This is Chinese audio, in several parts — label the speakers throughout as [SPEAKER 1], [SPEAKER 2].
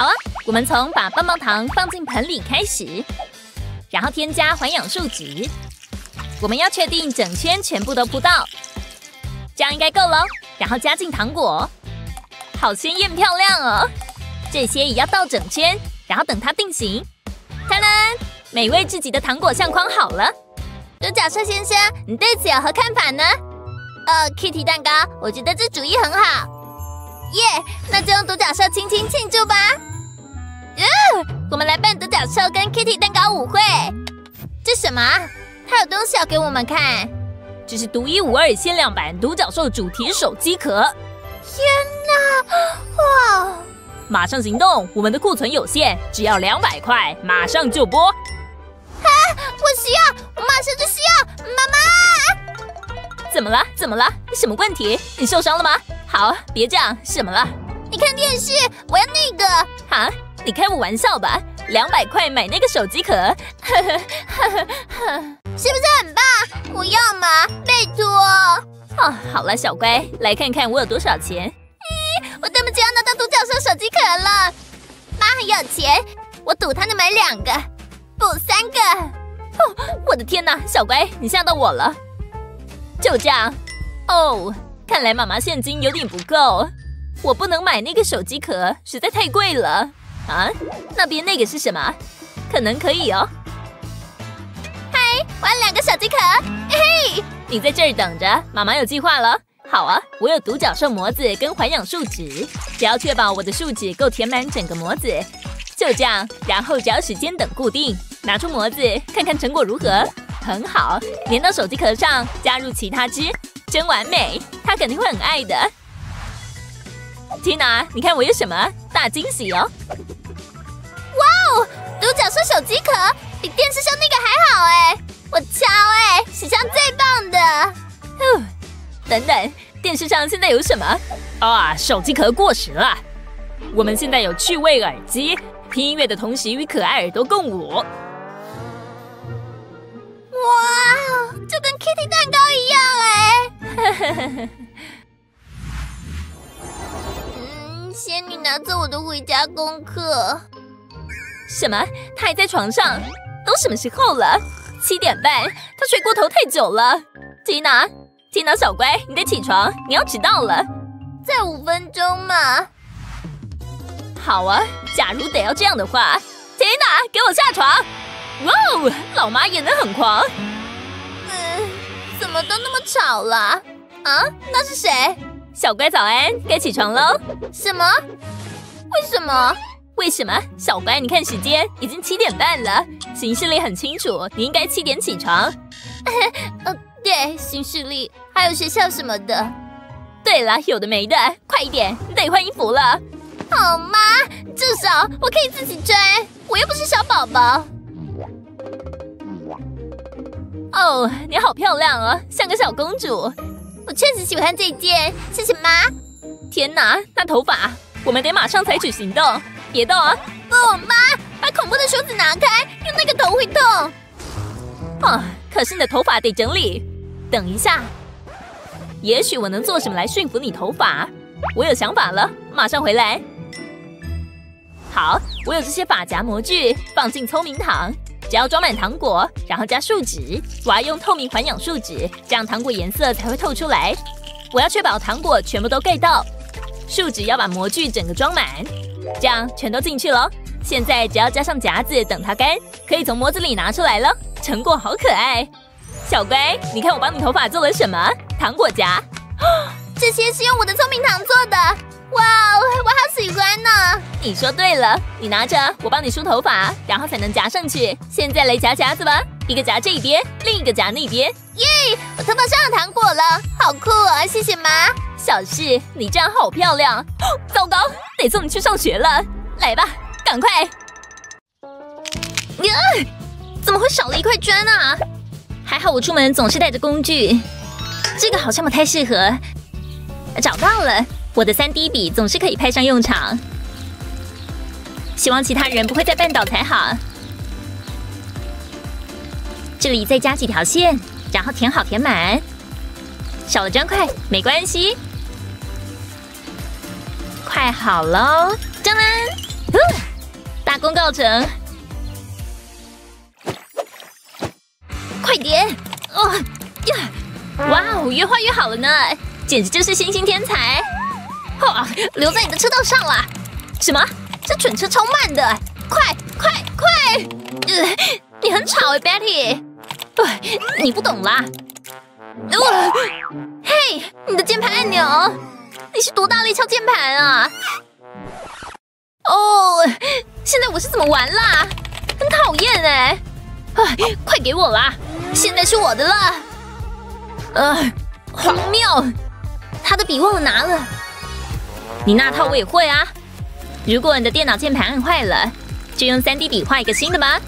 [SPEAKER 1] 好啊，我们从把棒棒糖放进盆里开始，然后添加环氧树脂。我们要确定整圈全部都铺到，这样应该够了。然后加进糖果，好鲜艳漂亮哦！这些也要倒整圈，然后等它定型。当然，美味至极的糖果相框好了。
[SPEAKER 2] 独角兽先生，你对此有何看法呢？呃，Kitty 蛋糕，我觉得这主意很好。耶，那就用独角兽轻轻庆祝吧。嗯，我们来办独角兽跟 Kitty 蛋糕舞会。这什么？他有东西要给我们看。
[SPEAKER 1] 这是独一无二限量版独角兽主题手机壳。
[SPEAKER 2] 天哪！哇！
[SPEAKER 1] 马上行动，我们的库存有限，只要两百块，马上就播。
[SPEAKER 2] 啊！我需要，我马上就需要，妈
[SPEAKER 1] 妈！怎么了？怎么了？什么问题？你受伤了吗？好，别这样。什么了？
[SPEAKER 2] 你看电视，我要那个。
[SPEAKER 1] 啊？你开我玩笑吧？两百块买那个手机壳？呵呵呵
[SPEAKER 2] 呵呵，是不是很棒？我要嘛，拜托。
[SPEAKER 1] 哦，好了，小乖，来看看我有多少钱。
[SPEAKER 2] 咦，我等不及要拿到独角兽手机壳了。妈很有钱，我赌她能买两个，不三个。
[SPEAKER 1] 哦，我的天哪，小乖，你吓到我了。就这样。哦，看来妈妈现金有点不够，我不能买那个手机壳，实在太贵了。啊，那边那个是什么？可能可以哦。
[SPEAKER 2] 嗨，我要两个手机壳。嘿嘿，
[SPEAKER 1] 你在这儿等着，妈妈有计划了。好啊，我有独角兽模子跟环氧树脂，只要确保我的树脂够填满整个模子，就这样。然后只要时间等固定，拿出模子看看成果如何。很好，粘到手机壳上，加入其他汁，真完美。他肯定会很爱的。Tina，你看我有什么大惊喜哦！
[SPEAKER 2] 哇哦，独角兽手机壳比电视上那个还好哎！我敲哎，史上最棒的！
[SPEAKER 1] 等等，电视上现在有什么？啊，手机壳过时了。我们现在有趣味耳机，听音乐的同时与可爱耳朵共舞。哇，
[SPEAKER 2] 就跟 Kitty 蛋糕一样哎！仙女拿走我的回家功课。
[SPEAKER 1] 什么？他还在床上？都什么时候了？七点半，他睡过头太久了。缇娜，缇娜小乖，你得起床，你要迟到了。
[SPEAKER 2] 再五分钟嘛。
[SPEAKER 1] 好啊，假如得要这样的话，缇娜，给我下床。哇哦，老妈演的很狂。
[SPEAKER 2] 嗯，怎么都那么吵了？啊，那是谁？
[SPEAKER 1] 小乖，早安，该起床喽。
[SPEAKER 2] 什么？为什么？
[SPEAKER 1] 为什么？小乖，你看时间，已经七点半了，行事历很清楚，你应该七点起床。
[SPEAKER 2] 呃，对，行事历，还有学校什么的。
[SPEAKER 1] 对了，有的没的，快一点，你得换衣服了。
[SPEAKER 2] 好吗？至少我可以自己追，我又不是小宝宝。
[SPEAKER 1] 哦，你好漂亮哦，像个小公主。
[SPEAKER 2] 我确实喜欢这件，谢谢妈。
[SPEAKER 1] 天哪，那头发，我们得马上采取行动。别动啊！
[SPEAKER 2] 不，妈，把恐怖的梳子拿开，用那个头会痛。
[SPEAKER 1] 啊，可是你的头发得整理。等一下，也许我能做什么来驯服你头发。我有想法了，马上回来。好，我有这些发夹模具，放进聪明糖。只要装满糖果，然后加树脂，我要用透明环氧树脂，这样糖果颜色才会透出来。我要确保糖果全部都盖到，树脂要把模具整个装满，这样全都进去了。现在只要加上夹子，等它干，可以从模子里拿出来了。成果好可爱，小乖，你看我帮你头发做了什么？糖果夹，
[SPEAKER 2] 这些是用我的聪明糖做的。哇哦，我好喜欢呢！
[SPEAKER 1] 你说对了，你拿着，我帮你梳头发，然后才能夹上去。现在来夹夹子吧，一个夹这边，另一个夹那边。
[SPEAKER 2] 耶，我头发上有糖果了，好酷啊！谢谢妈。
[SPEAKER 1] 小事，你这样好漂亮。糟糕，得送你去上学了。来吧，赶快。呀，怎么会少了一块砖啊？还好我出门总是带着工具，这个好像不太适合。找到了。我的三 D 笔总是可以派上用场，希望其他人不会再绊倒才好。这里再加几条线，然后填好填满。少了砖块没关系，快好喽！张啦！工告成。快点！哦呀！哇哦，越画越好了呢，简直就是星星天才！
[SPEAKER 2] 哦，留在你的车道上了。
[SPEAKER 1] 什么？
[SPEAKER 2] 这蠢车超慢的！快快快！
[SPEAKER 1] 呃，你很吵哎，Betty。哎，你不懂啦。
[SPEAKER 2] 呃，嘿，你的键盘按钮，你是多大力敲键盘啊？
[SPEAKER 1] 哦，现在我是怎么玩啦？很讨厌哎！哎，快给我啦！
[SPEAKER 2] 现在是我的了。
[SPEAKER 1] 呃，荒谬！
[SPEAKER 2] 他的笔忘了拿了。
[SPEAKER 1] 你那套我也会啊。如果你的电脑键盘按坏了，就用三 D 笔画一个新的吧？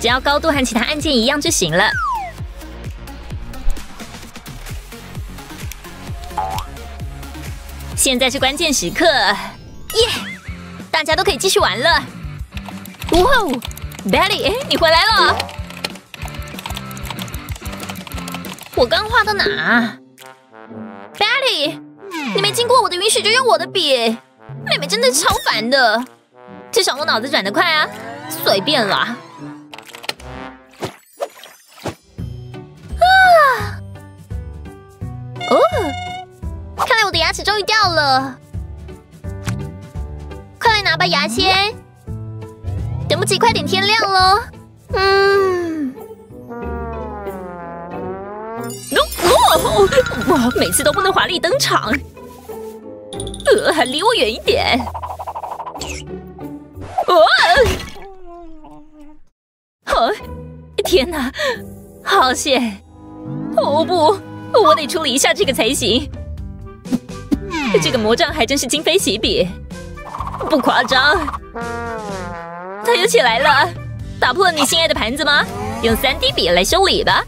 [SPEAKER 1] 只要高度和其他按键一样就行了。现在是关键时刻，
[SPEAKER 2] 耶！大家都可以继续玩了。
[SPEAKER 1] 哇哦，Belly，你回来了！我刚画到哪？Betty，你没经过我的允许就用我的笔，妹妹真的超烦的。至少我脑子转得快啊，随便啦。
[SPEAKER 2] 哦，看来我的牙齿终于掉了，快来拿吧，牙签！等不及，快点天亮喽。嗯，
[SPEAKER 1] 哦，哇，每次都不能华丽登场，呃，离我远一点。哦，天哪，好险！哦不。我得处理一下这个才行。这个魔杖还真是今非昔比，不夸张。它又起来了，打破了你心爱的盘子吗？用三 D 笔来修理吧。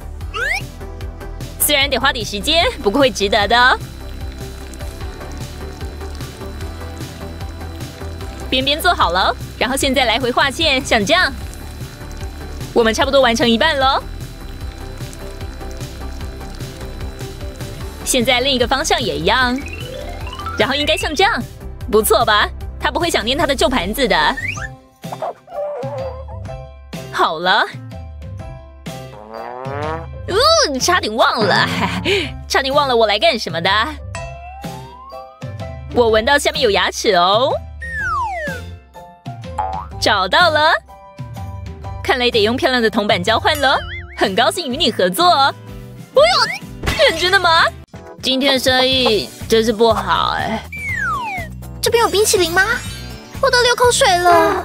[SPEAKER 1] 虽然得花点时间，不过会值得的。边边做好了，然后现在来回画线，像这样。我们差不多完成一半喽。现在另一个方向也一样，然后应该像这样，不错吧？他不会想念他的旧盘子的。好了，呜，差点忘了，差点忘了我来干什么的。我闻到下面有牙齿哦，找到了，看来得用漂亮的铜板交换了。很高兴与你合作。不要，认真的吗？今天的生意真是不好哎！
[SPEAKER 2] 这边有冰淇淋吗？我都流口水了。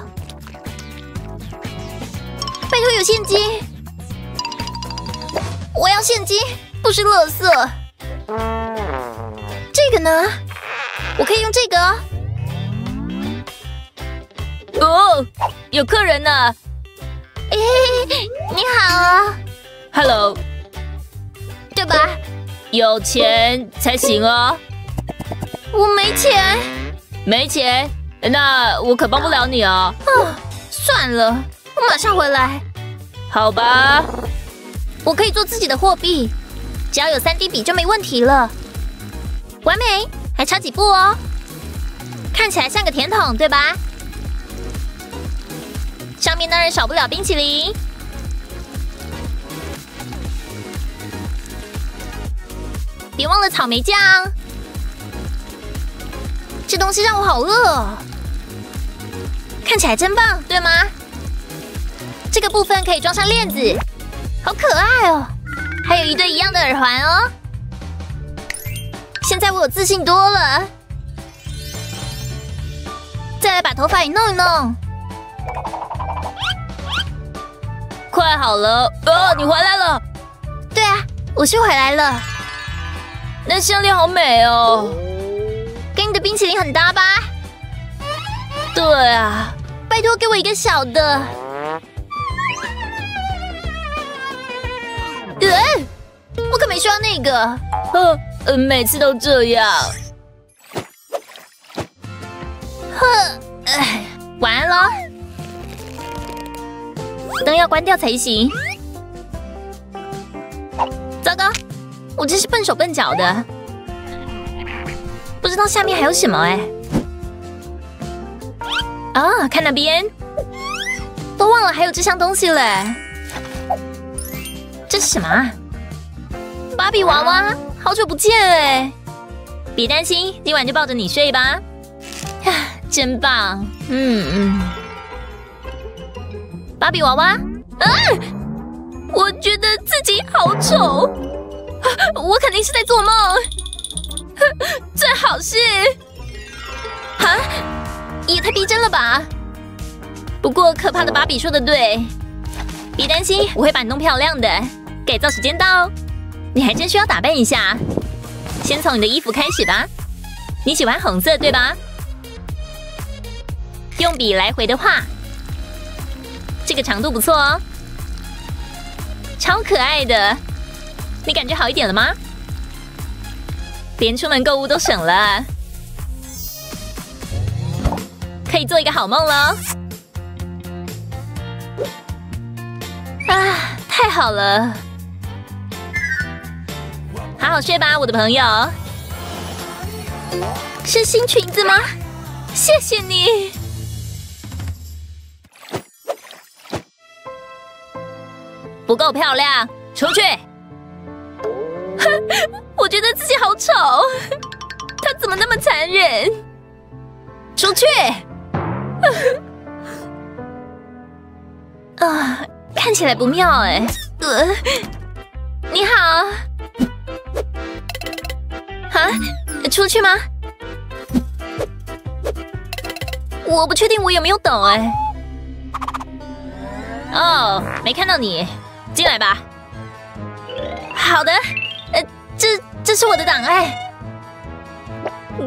[SPEAKER 2] 拜托有现金，我要现金，不是乐色。这个呢？我可以用这个。
[SPEAKER 1] 哦，有客人呢。
[SPEAKER 2] 哎，你好
[SPEAKER 1] ，Hello，
[SPEAKER 2] 对吧？
[SPEAKER 1] 有钱才行哦。
[SPEAKER 2] 我没钱，
[SPEAKER 1] 没钱，那我可帮不了你哦。
[SPEAKER 2] 啊，算了，我马上回来。
[SPEAKER 1] 好吧，
[SPEAKER 2] 我可以做自己的货币，只要有三 D 笔就没问题了。完美，还差几步哦。看起来像个甜筒，对吧？上面当然少不了冰淇淋。别忘了草莓酱，这东西让我好饿。看起来真棒，对吗？这个部分可以装上链子，好可爱哦！还有一对一样的耳环哦。现在我有自信多了。再来把头发也弄一弄。
[SPEAKER 1] 快好了，哦，你回来了。
[SPEAKER 2] 对啊，我是回来了。
[SPEAKER 1] 那项链好美哦，
[SPEAKER 2] 跟你的冰淇淋很搭吧？
[SPEAKER 1] 对啊，
[SPEAKER 2] 拜托给我一个小的。呃，我可没需要那个。
[SPEAKER 1] 呃，每次都这样。
[SPEAKER 2] 哼，哎，晚安了。灯要关掉才行。糟糕。我真是笨手笨脚的。
[SPEAKER 1] 不知道下面还有什么哎。啊，看那边，都忘了还有这项东西了。这是什么啊？芭比娃娃，好久不见哎！别担心，今晚就抱着你睡吧。啊，真棒！嗯嗯。芭比娃娃，啊！我觉得自己好丑，我肯定是在做梦。最好是……啊！也太逼真了吧！不过可怕的芭比说的对，别担心，我会把你弄漂亮的。改造时间到，你还真需要打扮一下。先从你的衣服开始吧。你喜欢红色对吧？用笔来回的画，这个长度不错哦，超可爱的。你感觉好一点了吗？连出门购物都省了。可以做一个好梦了。啊，太好了！好好睡吧，我的朋友。是新裙子吗？谢谢你。不够漂亮，出去。我觉得自己好丑。他怎么那么残忍？出去。啊，看起来不妙哎。你好。啊，出去吗？我不确定我有没有懂哎。哦，没看到你，进来吧。好的，呃，这这是我的档案，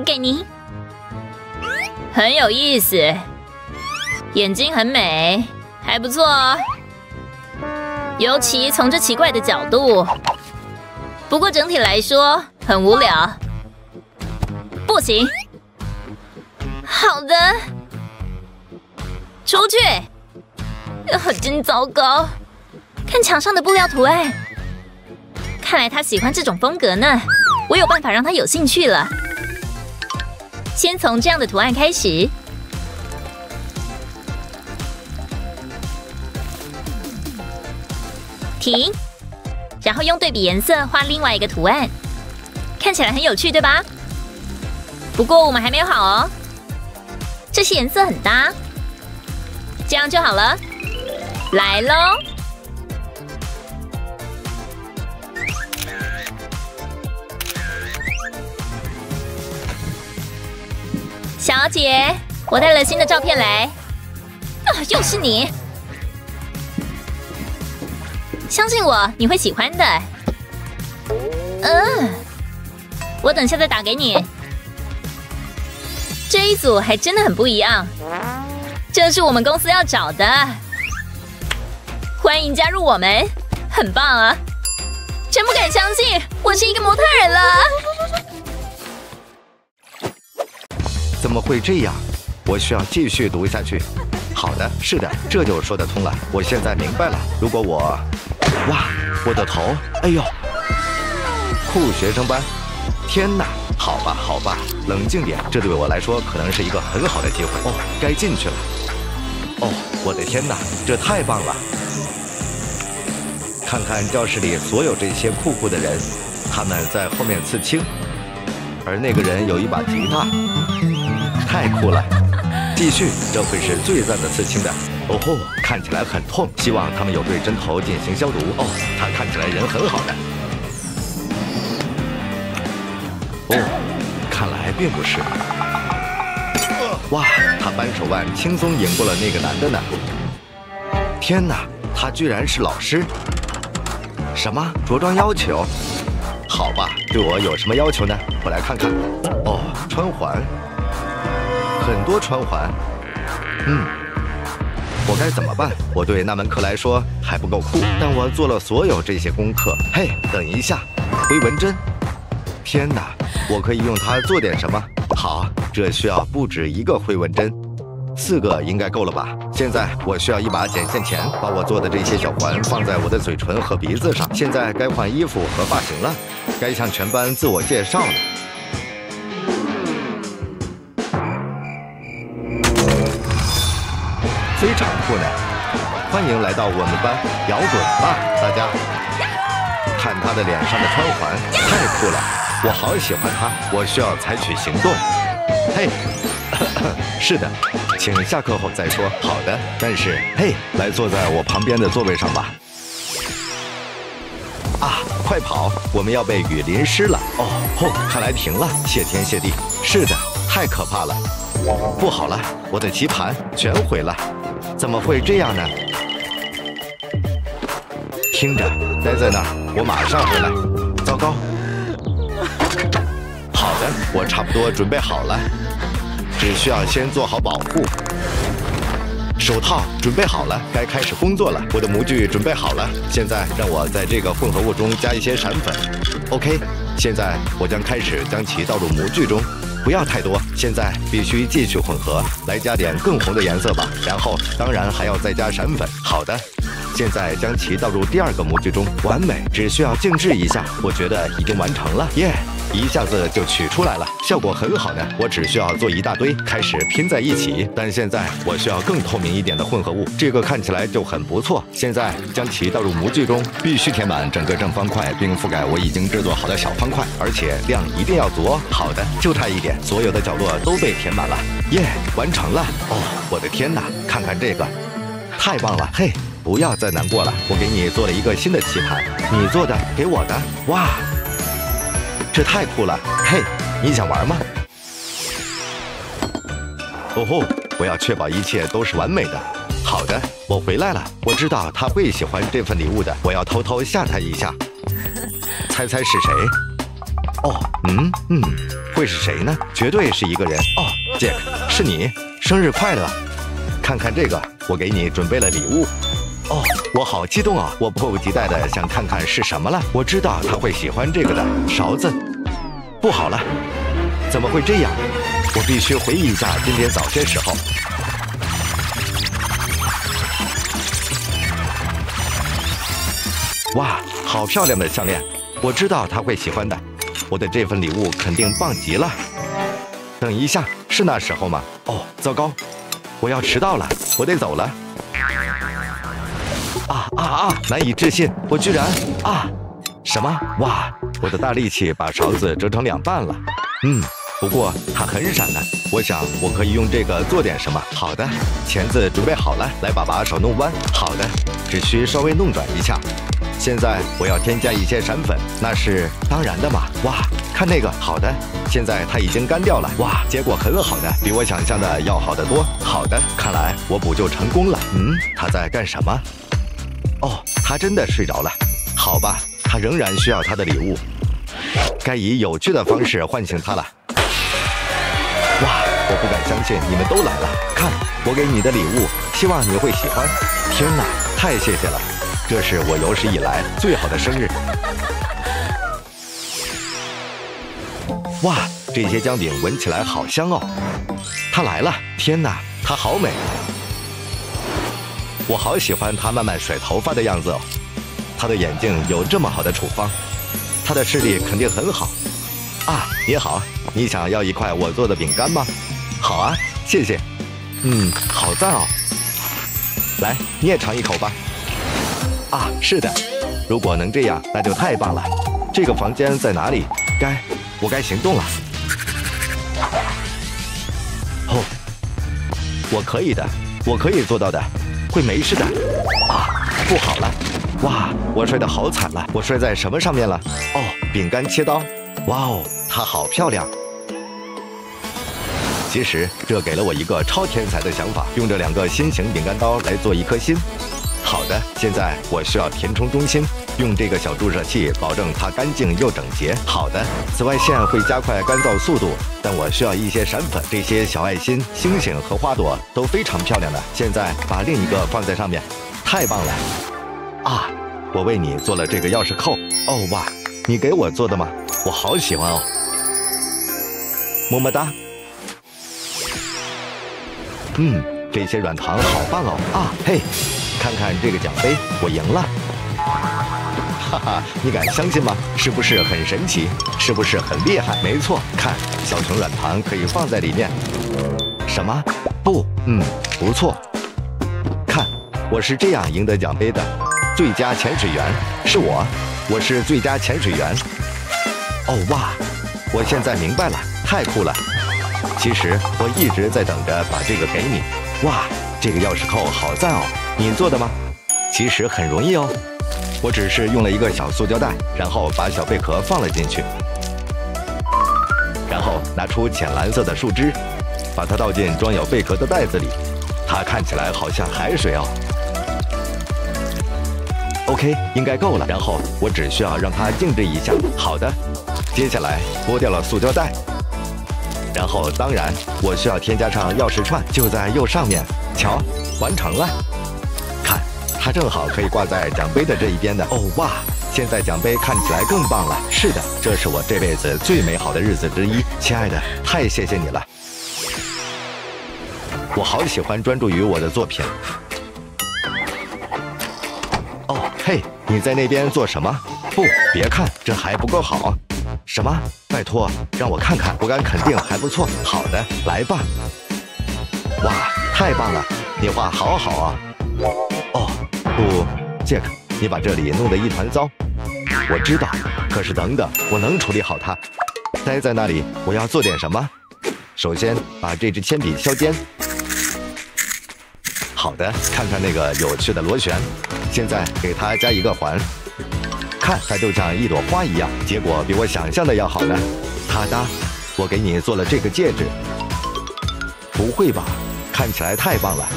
[SPEAKER 1] 给您。很有意思。眼睛很美，还不错哦，尤其从这奇怪的角度。不过整体来说很无聊。行，好的，出去。真糟糕，看墙上的布料图案，看来他喜欢这种风格呢。我有办法让他有兴趣了。先从这样的图案开始。停，然后用对比颜色画另外一个图案，看起来很有趣，对吧？不过我们还没有好哦，这些颜色很搭，这样就好了。来喽，小姐，我带了新的照片来。啊，又是你！相信我，你会喜欢的。嗯，我等下再打给你。这一组还真的很不一样，这是我们公司要找的。欢迎加入我们，很棒啊！真不敢相信，我是一个模特人了。
[SPEAKER 3] 怎么会这样？我需要继续读下去。好的，是的，这就说得通了。我现在明白了。如果我……哇，我的头！哎呦，酷学生班！天哪！好吧，好吧，冷静点。这对我来说可能是一个很好的机会。哦，该进去了。哦，我的天哪，这太棒了！看看教室里所有这些酷酷的人，他们在后面刺青，而那个人有一把吉他，太酷了！继续，这会是最赞的刺青的。哦吼，看起来很痛，希望他们有对针头进行消毒。哦，他看起来人很好的。哦，看来并不是。哇，他扳手腕轻松赢过了那个男的呢。天哪，他居然是老师！什么着装要求？好吧，对我有什么要求呢？我来看看。哦，穿环，很多穿环。嗯。我该怎么办？我对那门课来说还不够酷，但我做了所有这些功课。嘿，等一下，回纹针！天呐我可以用它做点什么？好这需要不止一个回纹针。四个应该够了吧？现在我需要一把剪线钳把我做的这些小环放在我的嘴唇和鼻子上。现在该换衣服和发型了该向全班自我介绍了。非常酷呢。欢迎来到我们班摇滚吧大家。看他的脸上的穿环太酷了。我好喜欢他，我需要采取行动。嘿，是的，请下课后再说。好的，但是嘿，来坐在我旁边的座位上吧。啊，快跑！我们要被雨淋湿了。哦吼，看来停了，谢天谢地。是的，太可怕了，不好了，我的棋盘全毁了，怎么会这样呢？听着，待在那儿，我马上回来。糟糕！我差不多准备好了，只需要先做好保护。手套准备好了，该开始工作了。我的模具准备好了，现在让我在这个混合物中加一些闪粉。OK，现在我将开始将其倒入模具中，不要太多。现在必须继续混合，来加点更红的颜色吧。然后当然还要再加闪粉。好的，现在将其倒入第二个模具中，完美，只需要静置一下，我觉得已经完成了。耶！一下子就取出来了，效果很好呢。我只需要做一大堆，开始拼在一起。但现在我需要更透明一点的混合物，这个看起来就很不错。现在将其倒入模具中，必须填满整个正方块，并覆盖我已经制作好的小方块，而且量一定要足哦。好的，就差一点，所有的角落都被填满了。耶，完成了！哦，我的天哪，看看这个，太棒了！嘿，不要再难过了，我给你做了一个新的棋盘，你做的，给我的，哇！这太酷了！嘿，你想玩吗？哦吼！我要确保一切都是完美的。好的，我回来了。我知道他会喜欢这份礼物的。我要偷偷吓他一下。猜猜是谁？哦，嗯嗯，会是谁呢？绝对是一个人。哦，杰克，是你，生日快乐！看看这个，我给你准备了礼物。哦，我好激动啊！我迫不及待的想看看是什么了。我知道他会喜欢这个的勺子。不好了，怎么会这样？我必须回忆一下今天早些时候。哇，好漂亮的项链！我知道他会喜欢的。我的这份礼物肯定棒极了。等一下，是那时候吗？哦，糟糕，我要迟到了，我得走了。啊啊啊！难以置信，我居然啊！什么？哇！我的大力气把勺子折成两半了。嗯，不过它很闪呢。我想我可以用这个做点什么。好的，钳子准备好了，来把把手弄弯。好的，只需稍微弄转一下。现在我要添加一些闪粉，那是当然的嘛。哇，看那个，好的，现在它已经干掉了。哇，结果很好的，比我想象的要好得多。好的，看来我补救成功了。嗯，他在干什么？哦，他真的睡着了。好吧，他仍然需要他的礼物。该以有趣的方式唤醒他了。哇，我不敢相信你们都来了。看，我给你的礼物，希望你会喜欢。天哪，太谢谢了，这是我有史以来最好的生日。哇，这些姜饼闻起来好香哦。他来了，天哪，他好美。我好喜欢他慢慢甩头发的样子哦。他的眼睛有这么好的处方，他的视力肯定很好。啊，你好，你想要一块我做的饼干吗？好啊，谢谢。嗯，好赞哦。来，你也尝一口吧。啊，是的，如果能这样，那就太棒了。这个房间在哪里？该，我该行动了。哦，我可以的，我可以做到的，会没事的。啊，不好了。哇，我摔得好惨了！我摔在什么上面了？哦，饼干切刀。哇哦，它好漂亮。其实这给了我一个超天才的想法，用这两个心形饼干刀来做一颗心。好的，现在我需要填充中心，用这个小注射器保证它干净又整洁。好的，紫外线会加快干燥速度，但我需要一些闪粉。这些小爱心、星星和花朵都非常漂亮的。现在把另一个放在上面，太棒了。啊，我为你做了这个钥匙扣。哦哇，你给我做的吗？我好喜欢哦，么么哒。嗯，这些软糖好棒哦。啊嘿，看看这个奖杯，我赢了。哈哈，你敢相信吗？是不是很神奇？是不是很厉害？没错，看，小熊软糖可以放在里面。什么？不，嗯，不错。看我是这样赢得奖杯的：最佳潜水员是我，我是最佳潜水员。哦哇，我现在明白了，太酷了！其实我一直在等着把这个给你。哇，这个钥匙扣好赞哦！你做的吗？其实很容易哦，我只是用了一个小塑胶袋，然后把小贝壳放了进去，然后拿出浅蓝色的树枝，把它倒进装有贝壳的袋子里。它看起来好像海水哦。OK，应该够了。然后我只需要让它静置一下。好的，接下来剥掉了塑胶袋。然后，当然，我需要添加上钥匙串，就在右上面。瞧，完成了。它正好可以挂在奖杯的这一边的。哦哇，现在奖杯看起来更棒了。是的，这是我这辈子最美好的日子之一。亲爱的，太谢谢你了。我好喜欢专注于我的作品。哦，嘿，你在那边做什么？不，别看，这还不够好。什么？拜托，让我看看，我敢肯定还不错。好的，来吧。哇，太棒了，你画好好啊。哦，不，杰克，你把这里弄得一团糟。我知道，可是等等，我能处理好它。待在那里，我要做点什么？首先，把这支铅笔削尖。好的，看看那个有趣的螺旋。现在给它加一个环。看，它就像一朵花一样，结果比我想象的要好呢。他哒，我给你做了这个戒指。不会吧？看起来太棒了，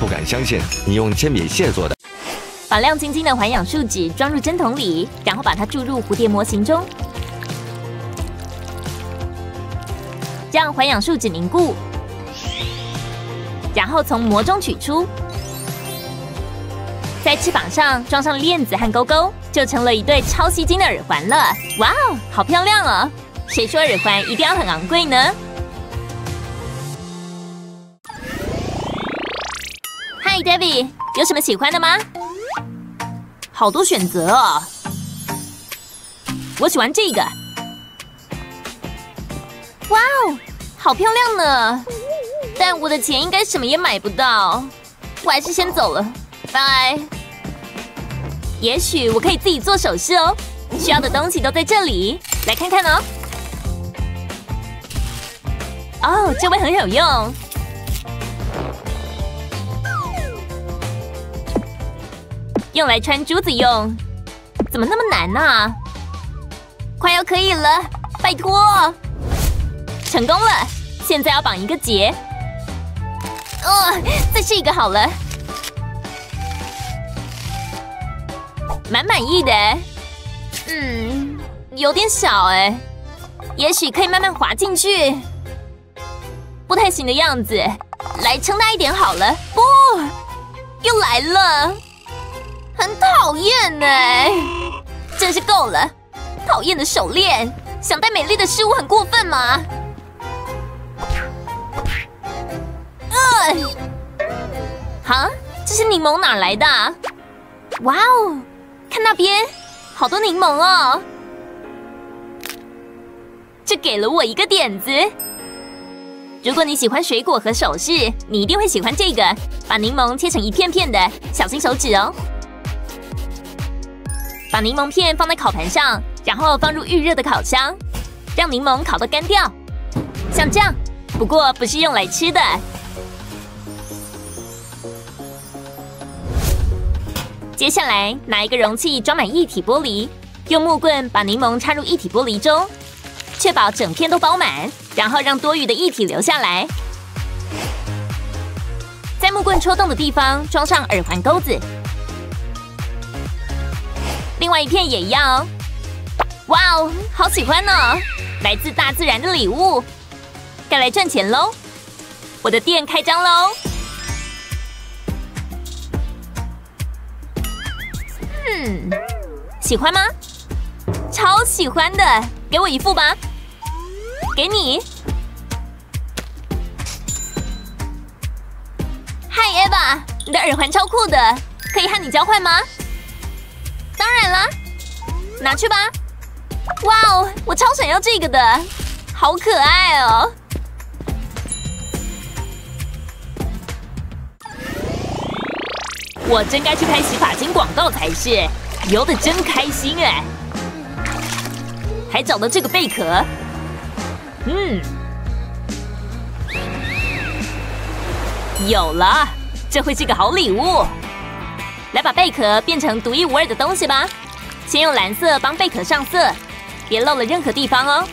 [SPEAKER 3] 不敢相信你用铅笔屑做的。
[SPEAKER 1] 把亮晶晶的环氧树脂装入针筒里，然后把它注入蝴蝶模型中，让环氧树脂凝固，然后从膜中取出。在翅膀上装上链子和钩钩，就成了一对超吸睛的耳环了。哇哦，好漂亮哦！谁说耳环一定要很昂贵呢？嗨，David，有什么喜欢的吗？好多选择哦。我喜欢这个。哇哦，好漂亮呢！但我的钱应该什么也买不到，我还是先走了。拜。也许我可以自己做首饰哦，需要的东西都在这里，来看看哦。哦，这位很有用，用来穿珠子用。怎么那么难呢？快要可以了，拜托！成功了，现在要绑一个结。哦，再试一个好了。蛮满意的，嗯，有点小哎，也许可以慢慢滑进去，不太行的样子，来撑大一点好了。不，又来了，很讨厌哎，真是够了，讨厌的手链，想戴美丽的事物很过分吗？啊，哈，这是柠檬哪来的？哇哦！看那边，好多柠檬哦！这给了我一个点子。如果你喜欢水果和首饰，你一定会喜欢这个。把柠檬切成一片片的，小心手指哦。把柠檬片放在烤盘上，然后放入预热的烤箱，让柠檬烤到干掉，像这样。不过不是用来吃的。接下来，拿一个容器装满一体玻璃，用木棍把柠檬插入一体玻璃中，确保整片都包满，然后让多余的液体留下来。在木棍戳洞的地方装上耳环钩子，另外一片也要。哇哦，好喜欢呢！来自大自然的礼物，该来赚钱喽！我的店开张喽！嗯，喜欢吗？超喜欢的，给我一副吧。给你。嗨，Eva，你的耳环超酷的，可以和你交换吗？当然啦，拿去吧。哇哦，我超想要这个的，好可爱哦。我真该去拍洗发精广告才是，游的真开心哎！还找到这个贝壳，嗯，有了，这会是个好礼物。来把贝壳变成独一无二的东西吧。先用蓝色帮贝壳上色，别漏了任何地方哦。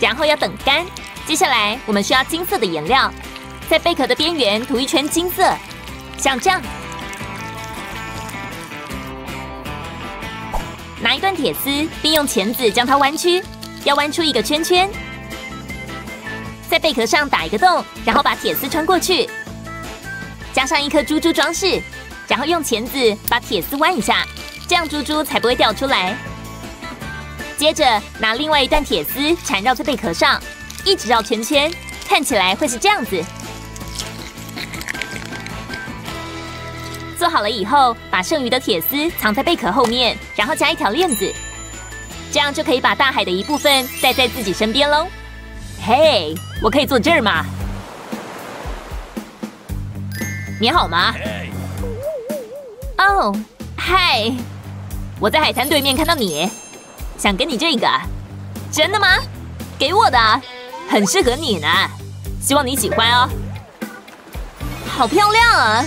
[SPEAKER 1] 然后要等干。接下来我们需要金色的颜料，在贝壳的边缘涂一圈金色，像这样。拿一段铁丝，并用钳子将它弯曲，要弯出一个圈圈。在贝壳上打一个洞，然后把铁丝穿过去，加上一颗珠珠装饰，然后用钳子把铁丝弯一下，这样珠珠才不会掉出来。接着拿另外一段铁丝缠绕在贝壳上。一直绕圈圈，看起来会是这样子。做好了以后，把剩余的铁丝藏在贝壳后面，然后加一条链子，这样就可以把大海的一部分带在自己身边喽。嘿，我可以坐这儿吗？你好吗？哦，嗨，我在海滩对面看到你，想跟你这个，真的吗？给我的。很适合你呢，希望你喜欢哦。好漂亮啊！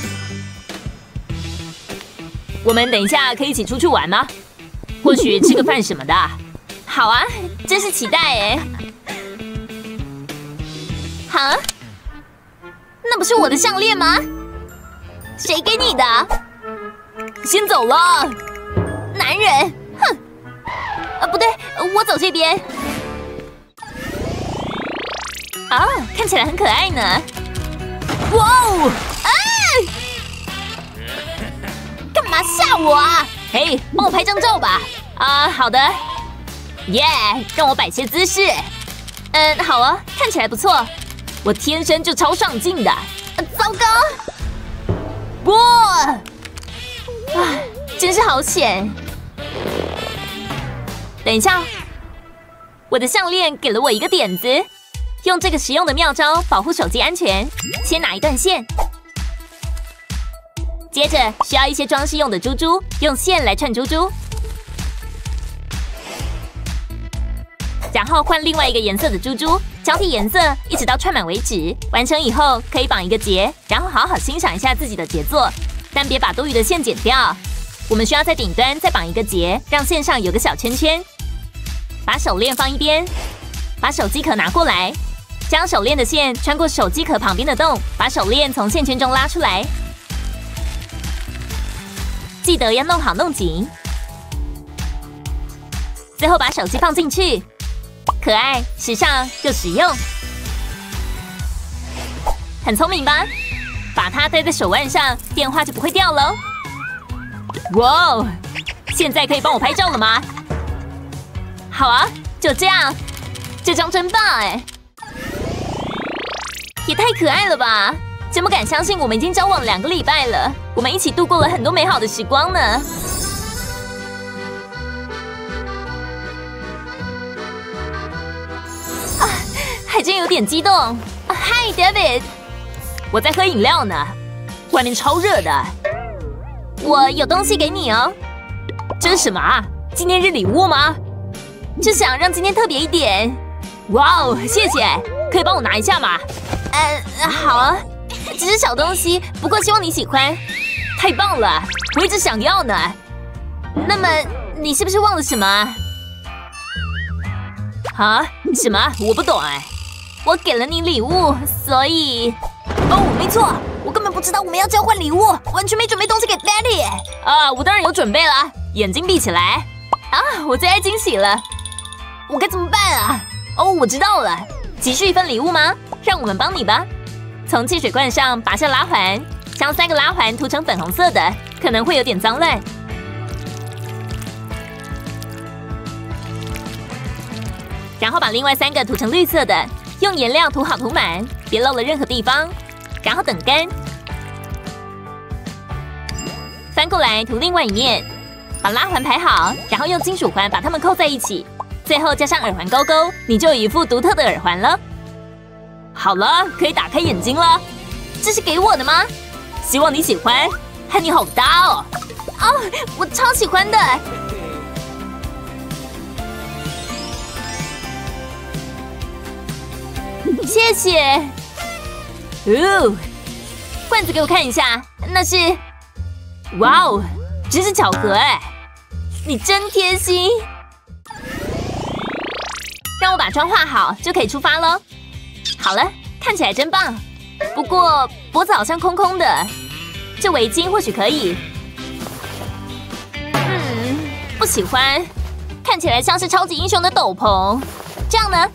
[SPEAKER 1] 我们等一下可以一起出去玩吗？或许吃个饭什么的。
[SPEAKER 2] 好啊，真是期待哎。哈，那不是我的项链吗？谁给你的？
[SPEAKER 1] 先走了，
[SPEAKER 2] 男人！哼！啊，不对，我走这边。
[SPEAKER 1] 啊，看起来很可爱呢！哇哦！啊，
[SPEAKER 2] 干嘛吓我啊？
[SPEAKER 1] 嘿，帮我拍张照吧！啊，好的。耶，让我摆些姿势。嗯，好啊，看起来不错。我天生就超上镜的。
[SPEAKER 2] 糟糕！
[SPEAKER 1] 不，唉，真是好险。等一下，我的项链给了我一个点子。用这个实用的妙招保护手机安全。先拿一段线，接着需要一些装饰用的珠珠，用线来串珠珠，然后换另外一个颜色的珠珠，交替颜色，一直到串满为止。完成以后可以绑一个结，然后好好欣赏一下自己的杰作。但别把多余的线剪掉。我们需要在顶端再绑一个结，让线上有个小圈圈。把手链放一边，把手机壳拿过来。将手链的线穿过手机壳旁边的洞，把手链从线圈中拉出来。记得要弄好弄紧。最后把手机放进去，可爱、时尚又实用，很聪明吧？把它戴在手腕上，电话就不会掉喽。哇哦！现在可以帮我拍照了吗？好啊，就这样。这张真棒哎！也太可爱了吧！真不敢相信，我们已经交往两个礼拜了，我们一起度过了很多美好的时光呢。还真有点激动。嗨，David，我在喝饮料呢，外面超热的。我有东西给你哦。这是什么啊？纪念日礼物吗？就想让今天特别一点。哇哦，谢谢，可以帮我拿一下吗？
[SPEAKER 2] 呃，好啊，只是小东西，不过希望你喜欢。
[SPEAKER 1] 太棒了，我一直想要呢。
[SPEAKER 2] 那么，你是不是忘了什么？
[SPEAKER 1] 啊？什么？我不懂哎。
[SPEAKER 2] 我给了你礼物，所以……哦，没错，我根本不知道我们要交换礼物，完全没准备东西给 Daddy。
[SPEAKER 1] 啊，我当然有准备了，眼睛闭起来。啊，我最爱惊喜了，
[SPEAKER 2] 我该怎么办啊？
[SPEAKER 1] 哦，我知道了，急需一份礼物吗？让我们帮你吧。从汽水罐上拔下拉环，将三个拉环涂成粉红色的，可能会有点脏乱。然后把另外三个涂成绿色的，用颜料涂好涂满，别漏了任何地方。然后等干，翻过来涂另外一面，把拉环排好，然后用金属环把它们扣在一起，最后加上耳环勾勾，你就有一副独特的耳环了。
[SPEAKER 4] 好了，可以打开眼睛了。
[SPEAKER 1] 这是给我的吗？
[SPEAKER 4] 希望你喜欢，和你好搭哦。
[SPEAKER 1] 哦，我超喜欢的。谢谢。
[SPEAKER 4] 哦，
[SPEAKER 1] 罐子给我看一下，那是……
[SPEAKER 4] 哇哦，真是巧合哎！
[SPEAKER 1] 你真贴心。让我把妆化好，就可以出发喽。好了，看起来真棒。不过脖子好像空空的，这围巾或许可以。嗯，不喜欢，看起来像是超级英雄的斗篷。这样呢？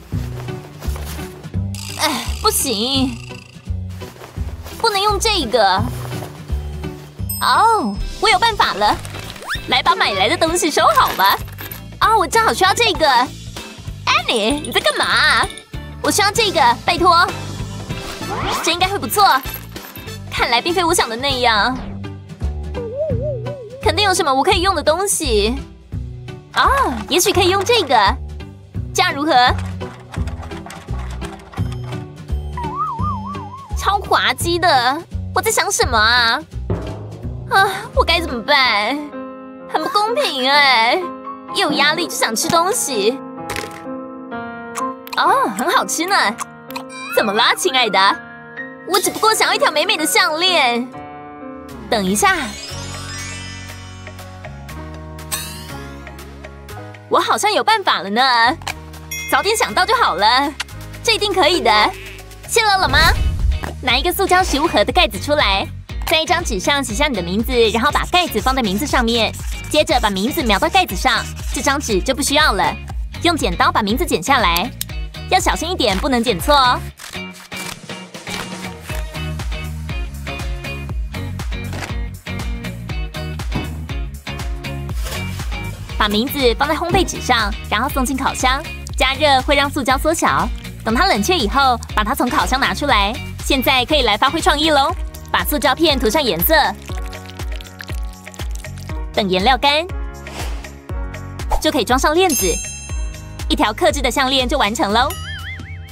[SPEAKER 1] 哎，不行，不能用这个。哦，我有办法了，来把买来的东西收好吧。啊，我正好需要这个。any，你在干嘛？我需要这个，拜托。这应该会不错。看来并非我想的那样，肯定有什么我可以用的东西。啊，也许可以用这个，这样如何？超滑稽的！我在想什么啊？啊，我该怎么办？很不公平哎！一有压力就想吃东西。哦，很好吃呢。怎么啦，亲爱的？我只不过想要一条美美的项链。等一下，我好像有办法了呢。早点想到就好了，这一定可以的。谢了老妈？拿一个塑胶食物盒的盖子出来，在一张纸上写下你的名字，然后把盖子放在名字上面，接着把名字描到盖子上，这张纸就不需要了。用剪刀把名字剪下来。要小心一点，不能剪错哦。把名字放在烘焙纸上，然后送进烤箱，加热会让塑胶缩小。等它冷却以后，把它从烤箱拿出来。现在可以来发挥创意喽！把塑胶片涂上颜色，等颜料干，就可以装上链子。一条克制的项链就完成喽！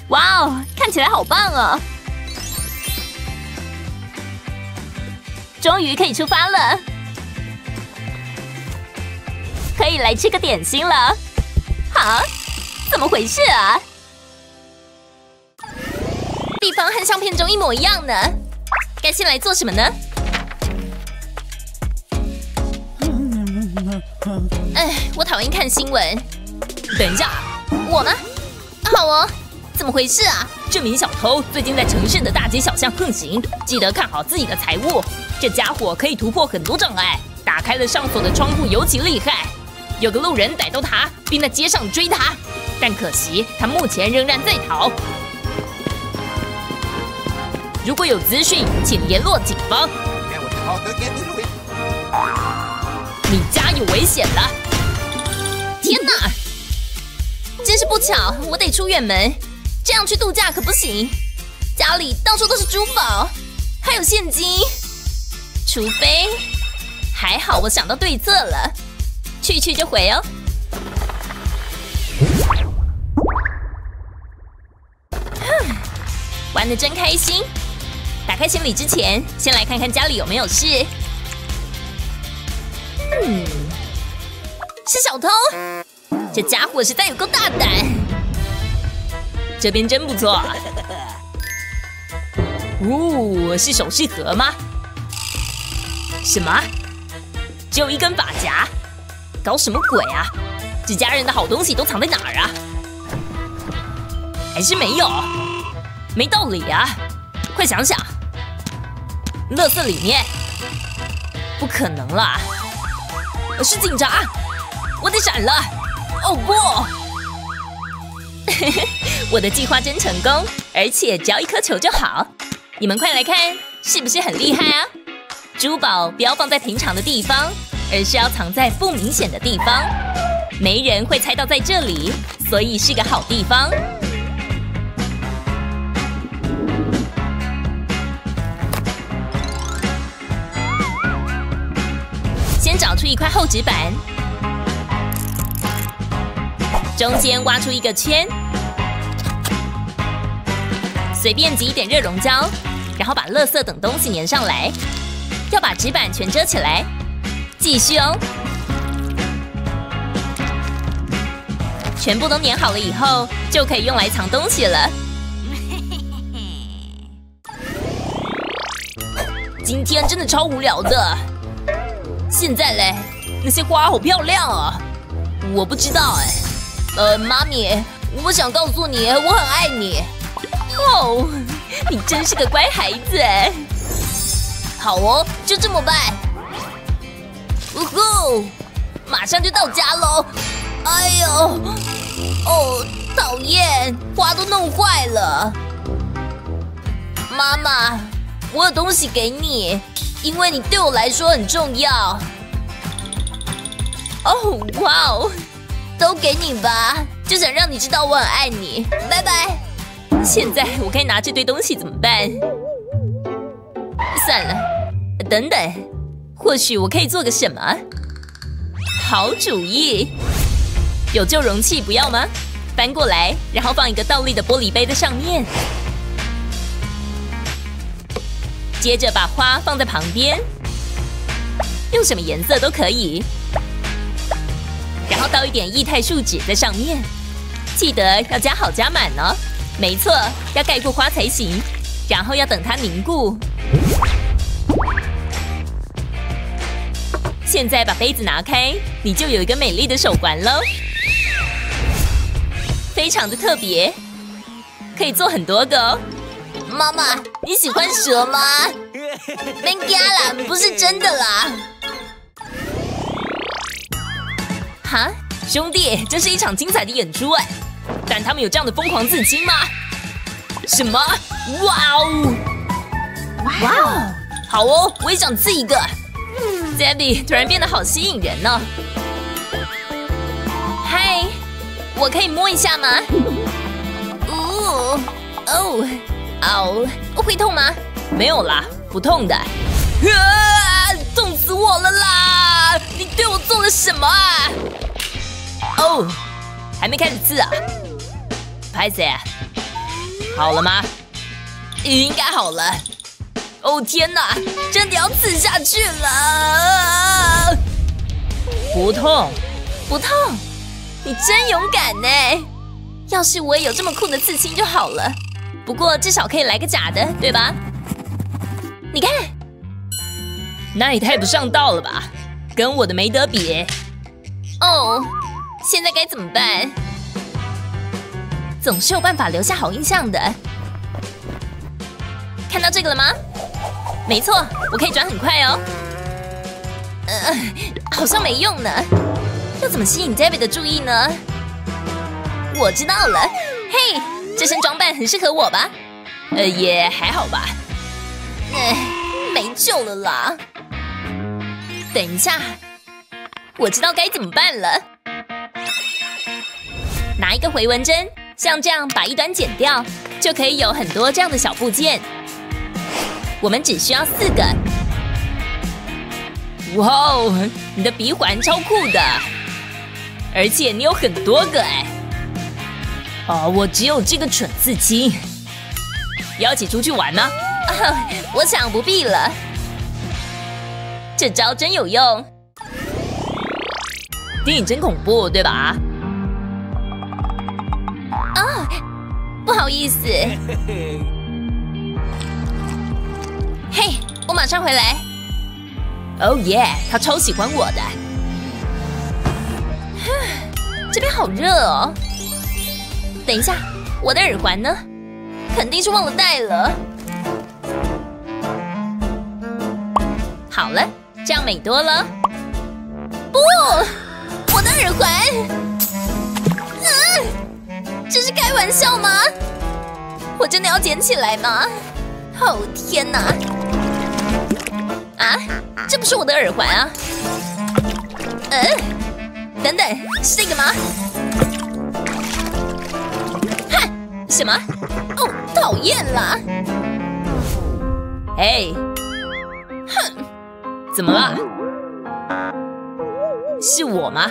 [SPEAKER 1] 哇哦，看起来好棒哦！终于可以出发了，可以来吃个点心了。啊？怎么回事啊？地方和相片中一模一样呢。该先来做什么呢？哎，我讨厌看新闻。
[SPEAKER 4] 等一下，
[SPEAKER 1] 我呢？好哦，怎么回事啊？
[SPEAKER 4] 这名小偷最近在城市的大街小巷横行，记得看好自己的财物。这家伙可以突破很多障碍，打开了上锁的窗户尤其厉害。有个路人逮到他，并在街上追他，但可惜他目前仍然在逃。如果有资讯，请联络警方。你家有危险了！
[SPEAKER 1] 天哪！真是不巧，我得出远门，这样去度假可不行。家里到处都是珠宝，还有现金。除非……还好我想到对策了，去去就回哦。玩的真开心。打开行李之前，先来看看家里有没有事。嗯，是小偷。这家伙实在有够大胆！
[SPEAKER 4] 这边真不错。哦，是首饰盒吗？什么？只有一根发夹？搞什么鬼啊？这家人的好东西都藏在哪儿啊？还是没有？没道理啊！快想想，垃圾里面？不可能啦！是警察！我得闪了！哦不！
[SPEAKER 1] 我的计划真成功，而且只要一颗球就好。你们快来看，是不是很厉害啊？珠宝不要放在平常的地方，而是要藏在不明显的地方，没人会猜到在这里，所以是个好地方。先找出一块厚纸板。中间挖出一个圈，随便挤一点热熔胶，然后把垃圾等东西粘上来，要把纸板全遮起来。继续哦，全部都粘好了以后，就可以用来藏东西了。今天真的超无聊的。现在嘞，那些花好漂亮啊！我不知道哎。呃，妈咪，我想告诉你，我很爱你。哦，你真是个乖孩子哎。好哦，就这么办。呜呼，马上就到家喽。哎呦，哦，讨厌，花都弄坏了。妈妈。我有东西给你，因为你对我来说很重要。哦，哇哦，都给你吧，就想让你知道我很爱你。拜拜。现在我该拿这堆东西怎么办？算了，等等，或许我可以做个什么？好主意，有旧容器不要吗？翻过来，然后放一个倒立的玻璃杯在上面。接着把花放在旁边，用什么颜色都可以。然后倒一点液态树脂在上面，记得要加好加满哦。没错，要盖过花才行。然后要等它凝固。现在把杯子拿开，你就有一个美丽的手环喽，非常的特别，可以做很多个哦。
[SPEAKER 2] 妈妈，你喜欢蛇吗？别加啦，不是真的啦。
[SPEAKER 1] 哈，兄弟，这是一场精彩的演出哎！但他们有这样的疯狂自清吗？什么？哇哦！哇哦！好哦，我也想刺一个。Debbie 突然变得好吸引人呢。嗨，我可以摸一下吗？哦 哦。哦，会痛吗？没有啦，不痛的。啊，痛死我了啦！你对我做了什么啊？哦，还没开始刺啊？拍谁？好了吗？应该好了。哦天哪，真的要刺下去了！不痛，不痛，你真勇敢呢！要是我也有这么酷的刺青就好了。不过至少可以来个假的，对吧？你看，那也太不上道了吧，跟我的没得比。哦，现在该怎么办？总是有办法留下好印象的。看到这个了吗？没错，我可以转很快哦。呃，好像没用呢。要怎么吸引 David 的注意呢？我知道了，嘿。这身装扮很适合我吧？呃，也还好吧。哎，没救了啦！等一下，我知道该怎么办了。拿一个回纹针，像这样把一端剪掉，就可以有很多这样的小部件。我们只需要四个。哇哦，你的鼻环超酷的，而且你有很多个哎。啊，我只有这个蠢刺青，要一起出去玩吗？我想不必了，这招真有用。电影真恐怖，对吧？啊，不好意思。嘿，我马上回来。哦耶，他超喜欢我的。这边好热哦。等一下，我的耳环呢？肯定是忘了带了。好了，这样美多了。不，我的耳环！嗯，这是开玩笑吗？我真的要捡起来吗？哦天哪！啊，这不是我的耳环啊！嗯，等等，是这个吗？什么？哦，讨厌啦！哎，哼，怎么了？是我吗？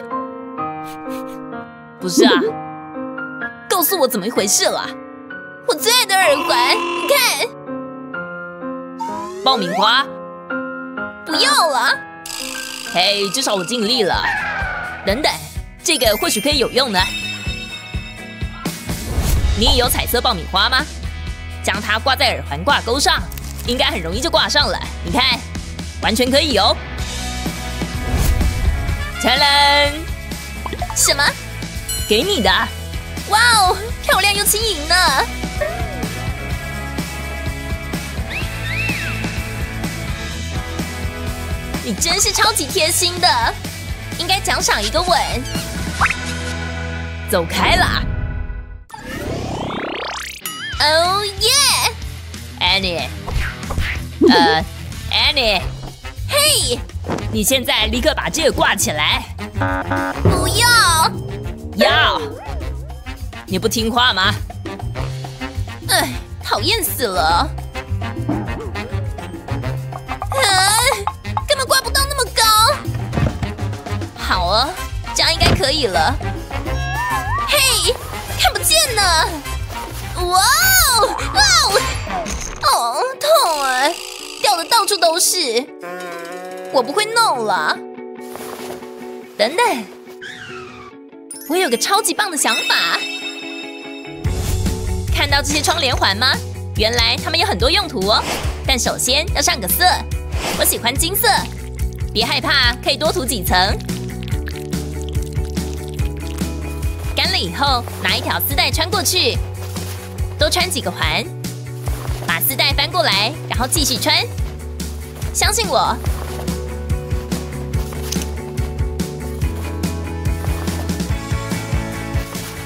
[SPEAKER 1] 不是啊，告诉我怎么一回事了？我最爱的耳环，你看。
[SPEAKER 5] 爆米花，
[SPEAKER 1] 不要了。
[SPEAKER 5] 嘿，至少我尽力了。等等，这个或许可以有用呢。你有彩色爆米花吗？将它挂在耳环挂钩上，应该很容易就挂上了。你看，完全可以哦。灿烂，
[SPEAKER 1] 什么？
[SPEAKER 5] 给你的。
[SPEAKER 1] 哇哦，漂亮又轻盈呢！你真是超级贴心的，应该奖赏一个吻。
[SPEAKER 5] 走开啦！
[SPEAKER 1] 哦耶
[SPEAKER 5] ，Annie，呃，Annie，
[SPEAKER 1] 嘿，
[SPEAKER 5] 你现在立刻把这个挂起来。
[SPEAKER 1] 不要，
[SPEAKER 5] 要，你不听话吗？
[SPEAKER 1] 哎，讨厌死了！啊，根本挂不到那么高。好啊，这样应该可以了。嘿，看不见呢！哇哦，哇哦，哦，痛啊，掉的到处都是。我不会弄了。等等，我有个超级棒的想法。看到这些窗帘环吗？原来它们有很多用途哦。但首先要上个色，我喜欢金色。别害怕，可以多涂几层。干了以后，拿一条丝带穿过去，多穿几个环，把丝带翻过来，然后继续穿。相信我，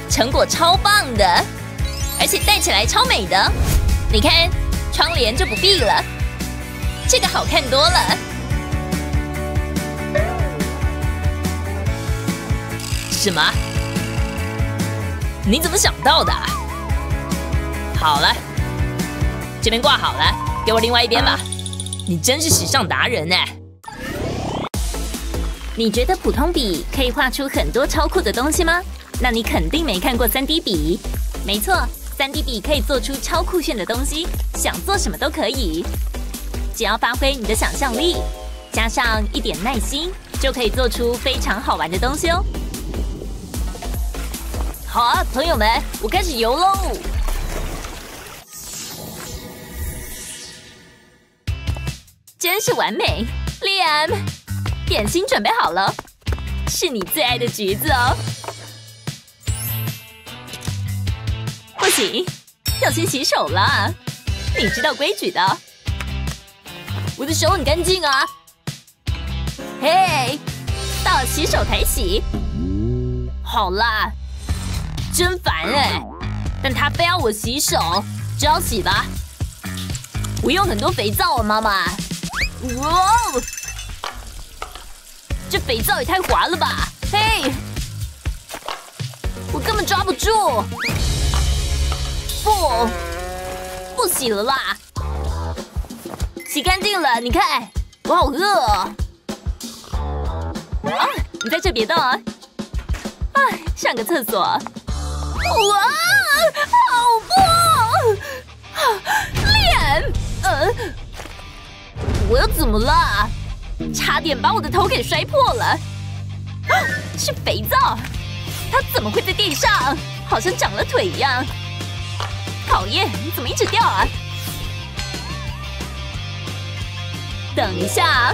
[SPEAKER 1] 成果超棒的，而且戴起来超美的。你看，窗帘就不必了，这个好看多了。
[SPEAKER 5] 什么？你怎么想到的？好了，这边挂好了，给我另外一边吧。你真是时尚达人呢！
[SPEAKER 1] 你觉得普通笔可以画出很多超酷的东西吗？那你肯定没看过三 D 笔。没错，三 D 笔可以做出超酷炫的东西，想做什么都可以。只要发挥你的想象力，加上一点耐心，就可以做出非常好玩的东西哦。
[SPEAKER 5] 好啊，朋友们，我开始游喽！
[SPEAKER 1] 真是完美，Liam，点心准备好了，是你最爱的橘子哦。不行，要先洗手了，你知道规矩的。
[SPEAKER 5] 我的手很干净啊。
[SPEAKER 1] 嘿，到洗手台洗。
[SPEAKER 5] 好啦，真烦哎！但他非要我洗手，只好洗吧。我用很多肥皂啊，妈妈。哇哦！这肥皂也太滑了吧！嘿，我根本抓不住。不，不洗了啦！洗干净了，你看，我好饿。
[SPEAKER 1] 啊，你在这别动啊！哎，上个厕所。哇，好痛！脸，呃。
[SPEAKER 5] 我又怎么了？差点把我的头给摔破了！啊 是肥皂，它怎么会在地上？好像长了腿一样。讨厌，你怎么一直掉啊？
[SPEAKER 1] 等一下，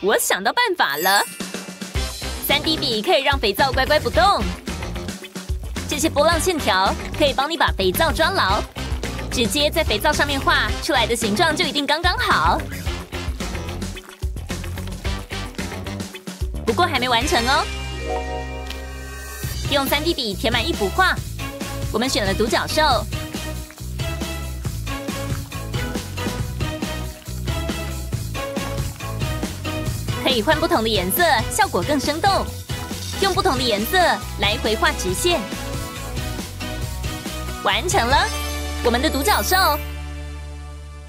[SPEAKER 1] 我想到办法了。三 D 笔可以让肥皂乖乖不动，这些波浪线条可以帮你把肥皂抓牢，直接在肥皂上面画出来的形状就一定刚刚好。不过还没完成哦，用三 D 笔填满一幅画。我们选了独角兽，可以换不同的颜色，效果更生动。用不同的颜色来回画直线，完成了我们的独角兽。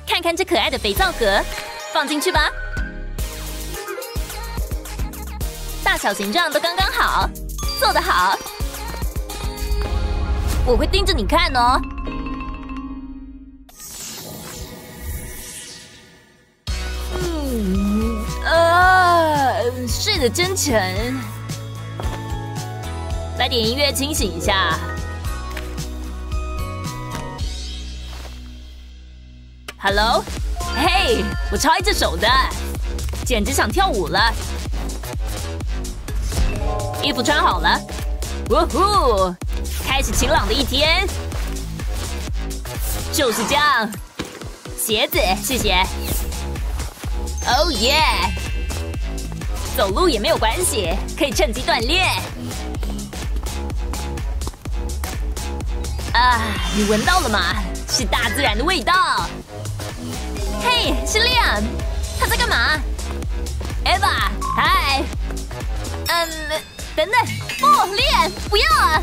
[SPEAKER 1] 看看这可爱的肥皂盒，放进去吧。大小形状都刚刚好做得好。
[SPEAKER 5] 我会盯着你看哦。
[SPEAKER 1] 嗯啊睡得真沉。来点音乐清醒一下。Hello 嘿我超爱这首的简直想跳舞了。衣服穿好了，呜呼，开始晴朗的一天。就是这样，鞋子，谢谢。Oh yeah，走路也没有关系，可以趁机锻炼。啊，你闻到了吗？是大自然的味道。嘿，是亮，他在干嘛？Eva，嗨。嗯，等等，不，亮，不要啊！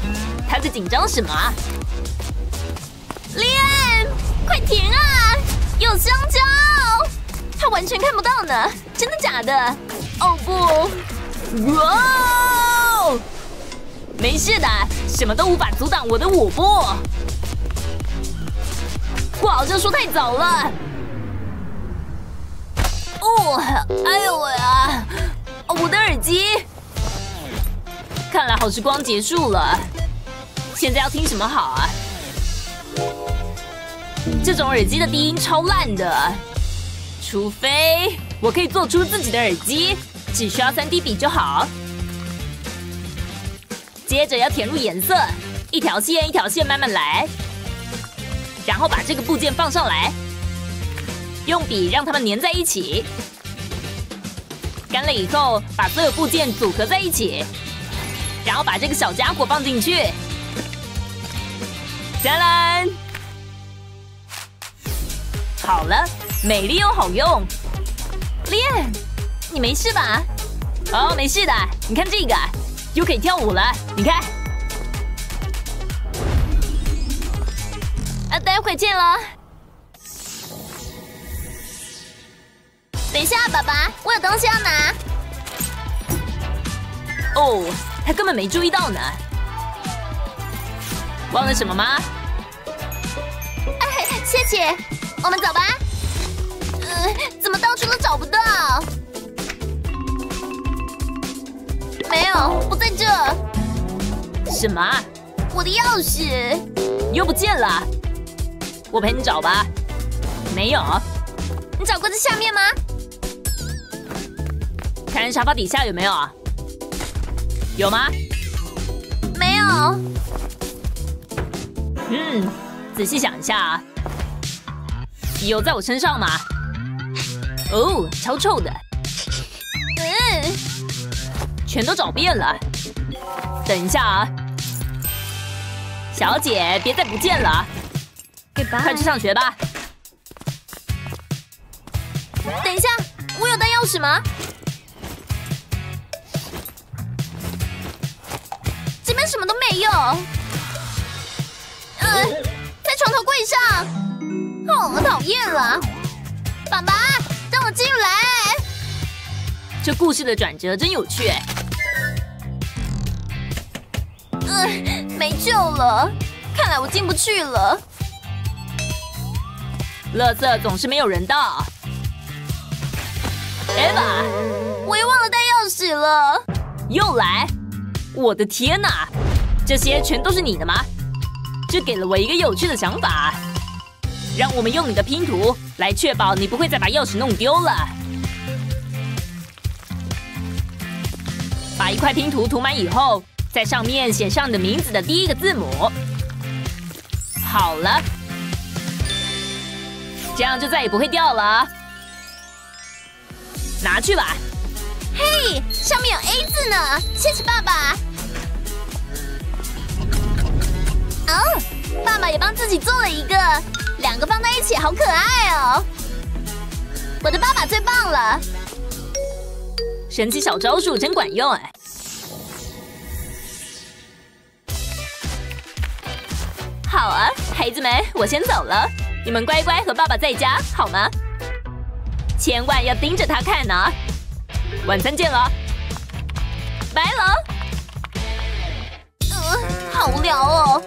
[SPEAKER 1] 他在紧张什么？
[SPEAKER 2] 亮，快停啊！有香蕉，
[SPEAKER 1] 他完全看不到呢，真的假的？哦不，哇！没事的，什么都无法阻挡我的舞步。不好，这说太早了。哦，哎呦喂啊！我的耳机，看来好时光结束了。现在要听什么好啊？这种耳机的低音超烂的，除非我可以做出自己的耳机，只需要三 D 笔就好。接着要填入颜色，一条线一条线慢慢来，然后把这个部件放上来，用笔让它们粘在一起。干了以后，把所有部件组合在一起，然后把这个小家伙放进去。加兰，好了，美丽又好用。练，你没事吧？哦，没事的。你看这个，又可以跳舞了。你看。啊，待会见了。
[SPEAKER 2] 等一下，爸爸，我有东西要拿。
[SPEAKER 1] 哦，他根本没注意到呢。忘了什么吗？
[SPEAKER 2] 哎，谢谢。我们走吧。呃，怎么到处都找不到？没有，不在这。
[SPEAKER 1] 什么？
[SPEAKER 2] 我的钥匙
[SPEAKER 1] 又不见了。我陪你找吧。没有。
[SPEAKER 2] 你找过这下面吗？
[SPEAKER 1] 看沙发底下有没有？有吗？
[SPEAKER 2] 没有。
[SPEAKER 1] 嗯，仔细想一下啊，有在我身上吗？哦，超臭的。嗯，全都找遍了。等一下啊，小姐，别再不见了。快去上学吧。
[SPEAKER 2] 等一下，我有带钥匙吗？什么都没有。嗯，在床头柜上。哦，讨厌了。爸爸，让我进来。
[SPEAKER 1] 这故事的转折真有趣。
[SPEAKER 2] 嗯，没救了。看来我进不去了。
[SPEAKER 1] 垃圾总是没有人到。Eva，
[SPEAKER 2] 我又忘了带钥匙了。
[SPEAKER 1] 又来。我的天哪，这些全都是你的吗？这给了我一个有趣的想法，让我们用你的拼图来确保你不会再把钥匙弄丢了。把一块拼图涂满以后，在上面写上你的名字的第一个字母。好了，这样就再也不会掉了。拿去吧。
[SPEAKER 2] 嘿，上面有 A 字呢，谢谢爸爸。哦，爸爸也帮自己做了一个，两个放在一起，好可爱哦！我的爸爸最棒了，
[SPEAKER 1] 神奇小招数真管用哎！好啊，孩子们，我先走了，你们乖乖和爸爸在家好吗？千万要盯着他看呢。晚餐见了，白狼。
[SPEAKER 2] 呃，好无聊哦。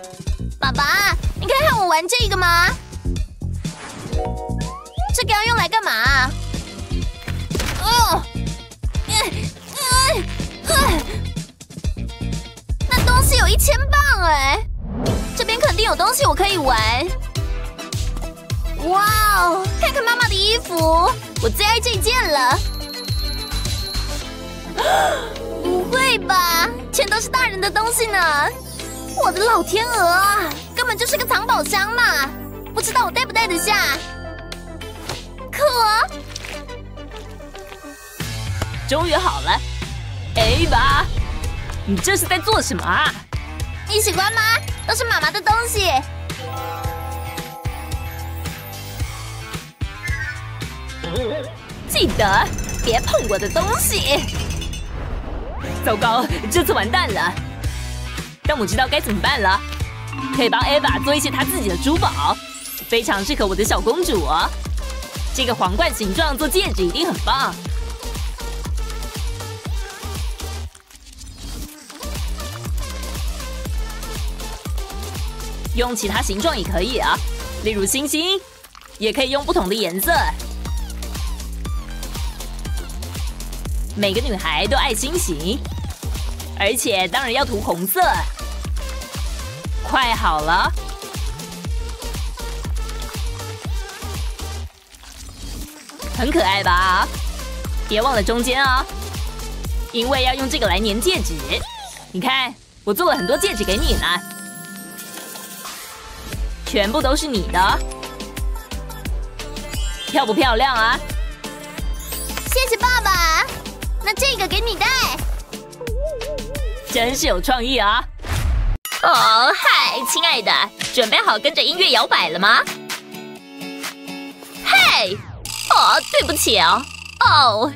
[SPEAKER 2] 爸爸，你可以让我玩这个吗？这个要用来干嘛？哎呦，嗯，哎，那东西有一千磅哎。这边肯定有东西我可以玩。哇哦，看看妈妈的衣服，我最爱这件了。不会吧，全都是大人的东西呢！我的老天鹅啊，根本就是个藏宝箱嘛！不知道我带不带得下？可，
[SPEAKER 1] 终于好了。哎吧，你这是在做什么啊？
[SPEAKER 2] 你喜欢吗？都是妈妈的东西。
[SPEAKER 1] 记得别碰我的东西。糟糕，这次完蛋了。但我知道该怎么办了，可以帮 Eva 做一些她自己的珠宝，非常适合我的小公主。这个皇冠形状做戒指一定很棒。用其他形状也可以啊，例如星星，也可以用不同的颜色。每个女孩都爱心形，而且当然要涂红色。快好了，很可爱吧？别忘了中间啊，因为要用这个来粘戒指。你看，我做了很多戒指给你呢，全部都是你的，漂不漂亮啊？
[SPEAKER 2] 谢谢爸爸，那这个给你戴，
[SPEAKER 1] 真是有创意啊！哦，嗨，亲爱的，准备好跟着音乐摇摆了吗？嘿，哦，对不起哦，哦，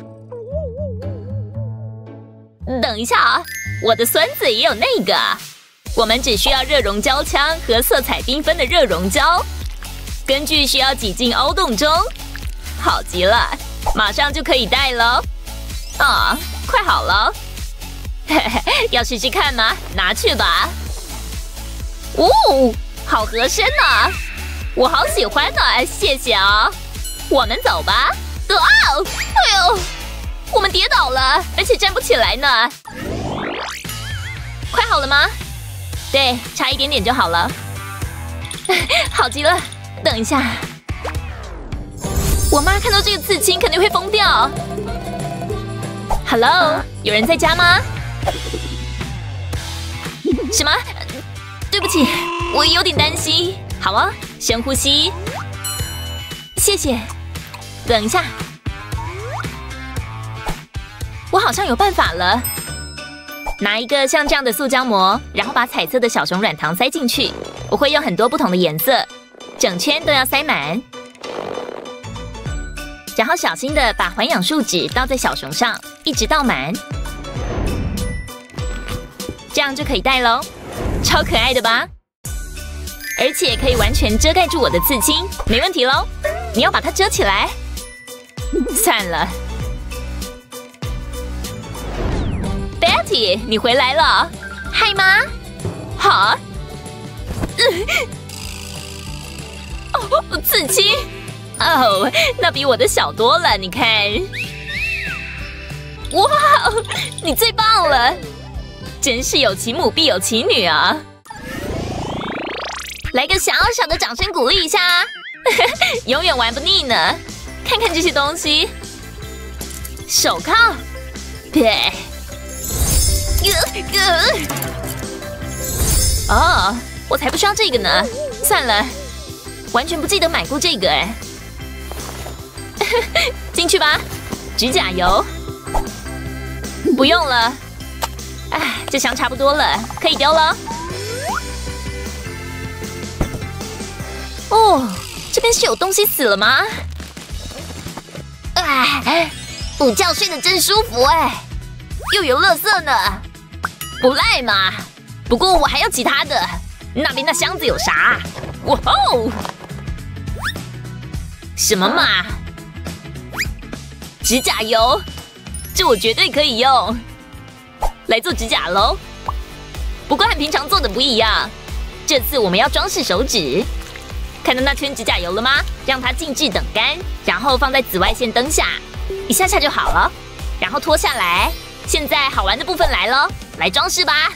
[SPEAKER 1] 等一下啊，我的孙子也有那个。我们只需要热熔胶枪和色彩缤纷的热熔胶，根据需要挤进凹洞中。好极了，马上就可以戴喽。啊，快好了，嘿嘿，要试试看吗？拿去吧。哦，好合身呢，我好喜欢呢，谢谢啊。我们走吧。啊，哎呦，我们跌倒了，而且站不起来呢。快好了吗？对，差一点点就好了。好极了，等一下，我妈看到这个刺青肯定会疯掉。Hello，有人在家吗？什么？对不起，我有点担心。好啊，深呼吸。谢谢。等一下，我好像有办法了。拿一个像这样的塑胶膜，然后把彩色的小熊软糖塞进去。我会用很多不同的颜色，整圈都要塞满。然后小心的把环氧树脂倒在小熊上，一直倒满，这样就可以戴喽。超可爱的吧？而且可以完全遮盖住我的刺青，没问题喽。你要把它遮起来。算了，Betty，你回来了。
[SPEAKER 2] 嗨，妈。
[SPEAKER 1] 好。哦，刺青。哦，那比我的小多了。你看。哇，你最棒了。真是有其母必有其女啊！来个小小的掌声鼓励一下，永远玩不腻呢。看看这些东西，手铐，对，哦，我才不需要这个呢。算了，完全不记得买过这个哎。进去吧，指甲油，不用了。哎，这箱差不多了，可以丢了。哦，这边是有东西死了吗？
[SPEAKER 2] 哎，午觉睡得真舒服哎，又有垃圾呢，不赖嘛。不过我还要其他的，那边那箱子有啥？哇哦！
[SPEAKER 1] 什么嘛？指甲油，这我绝对可以用。来做指甲喽，不过和平常做的不一样。这次我们要装饰手指，看到那圈指甲油了吗？让它静置等干，然后放在紫外线灯下，一下下就好了。然后脱下来。现在好玩的部分来了，来装饰吧。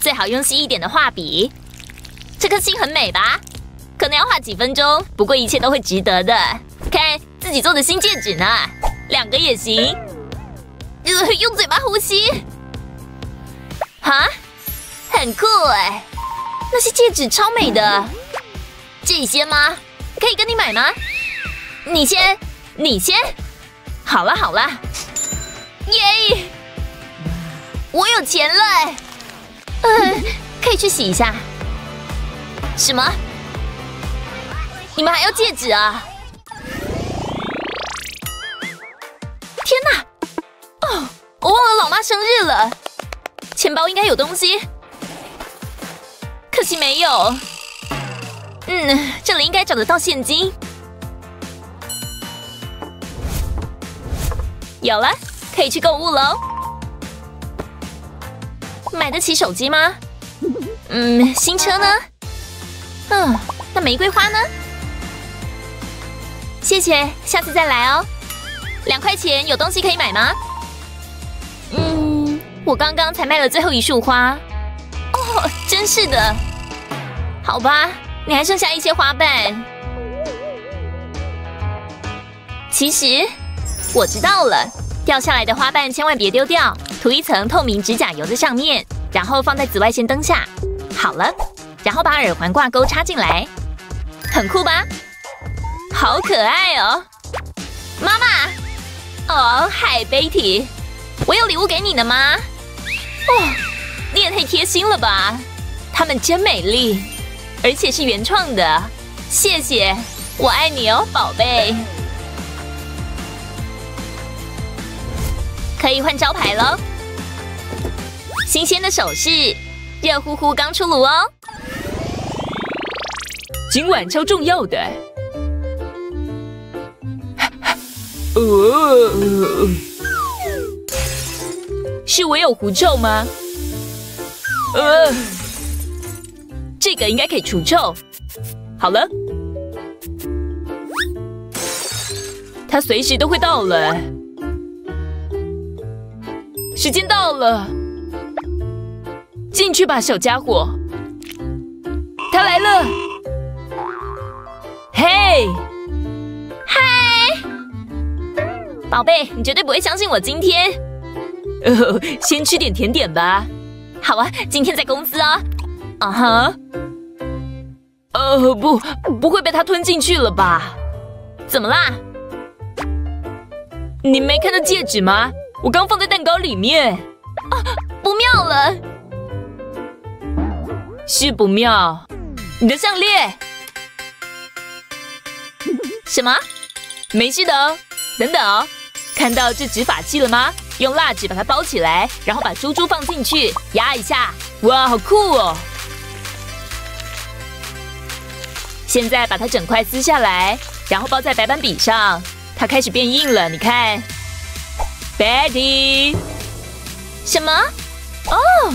[SPEAKER 1] 最好用细一点的画笔。这颗心很美吧？可能要画几分钟，不过一切都会值得的。看自己做的新戒指呢，两个也行。
[SPEAKER 2] 呃，用嘴巴呼吸。
[SPEAKER 1] 哈，很酷哎！那些戒指超美的。这些吗？可以跟你买吗？你先，你先。好了好了，
[SPEAKER 2] 耶！我有钱了。
[SPEAKER 1] 嗯，可以去洗一下。什么？你们还要戒指啊？天哪！哦，我忘了老妈生日了。钱包应该有东西，可惜没有。嗯，这里应该找得到现金。有了，可以去购物喽。买得起手机吗？嗯，新车呢？嗯，那玫瑰花呢？谢谢，下次再来哦。两块钱有东西可以买吗？嗯，我刚刚才卖了最后一束花。哦，真是的。好吧，你还剩下一些花瓣。其实我知道了，掉下来的花瓣千万别丢掉，涂一层透明指甲油在上面，然后放在紫外线灯下。好了，然后把耳环挂钩插进来，很酷吧？好可爱哦，妈妈！哦，嗨，Betty，我有礼物给你呢吗？哦，你也太贴心了吧！它们真美丽，而且是原创的，谢谢，我爱你哦，宝贝。可以换招牌喽，新鲜的首饰，热乎乎刚出炉哦。
[SPEAKER 6] 今晚超重要的。呃，是我有狐臭吗？呃，
[SPEAKER 1] 这个应该可以除臭。
[SPEAKER 6] 好了，它随时都会到来。时间到了，进去吧，小家伙。他来了，嘿。
[SPEAKER 1] 宝贝，你绝对不会相信我今天。
[SPEAKER 6] 呃，先吃点甜点吧。
[SPEAKER 1] 好啊，今天在公司啊。啊哈。
[SPEAKER 6] 呃，不，不会被他吞进去了吧？
[SPEAKER 1] 怎么啦？
[SPEAKER 6] 你没看到戒指吗？我刚放在蛋糕里面。
[SPEAKER 1] 啊，不妙了。
[SPEAKER 6] 是不妙。你的项链。
[SPEAKER 1] 什么？
[SPEAKER 6] 没事的。等等哦。看到这纸法器了吗？用蜡纸把它包起来，然后把珠珠放进去，压一下。哇，好酷哦！现在把它整块撕下来，然后包在白板笔上，它开始变硬了。你看，Betty，
[SPEAKER 1] 什么？
[SPEAKER 6] 哦，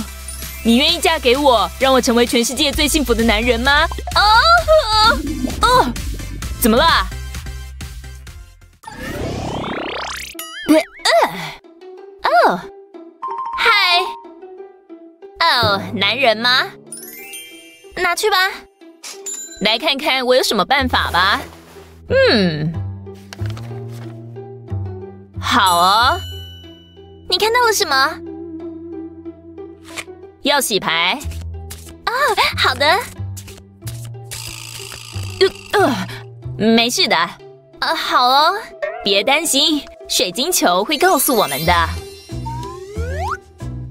[SPEAKER 6] 你愿意嫁给我，让我成为全世界最幸福的男人吗？哦哦，哦，怎么了？
[SPEAKER 1] 哦，嗨，哦，男人吗？拿去吧，来看看我有什么办法吧。嗯，好哦。你看到了什么？要洗牌？哦，好的。呃呃，没事的。呃，好哦，别担心，水晶球会告诉我们的。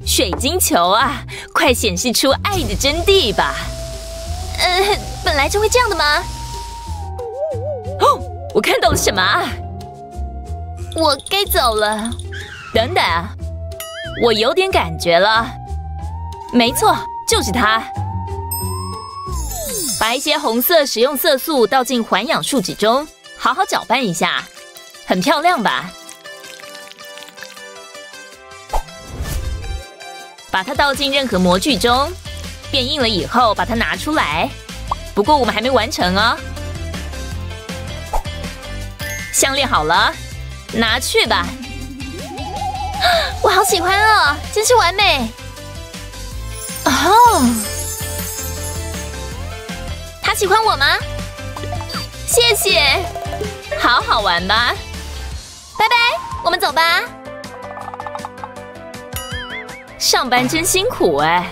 [SPEAKER 1] 水晶球啊，快显示出爱的真谛吧！呃，本来就会这样的吗？哦，我看到了什么啊？我该走了。等等，我有点感觉了。没错，就是它。把一些红色食用色素倒进环氧树脂中，好好搅拌一下，很漂亮吧？把它倒进任何模具中，变硬了以后把它拿出来。不过我们还没完成哦。项链好了，拿去吧。我好喜欢哦，真是完美。哦，
[SPEAKER 2] 他喜欢我吗？
[SPEAKER 1] 谢谢，好好玩吧。
[SPEAKER 2] 拜拜，我们走吧。
[SPEAKER 1] 上班真辛苦哎。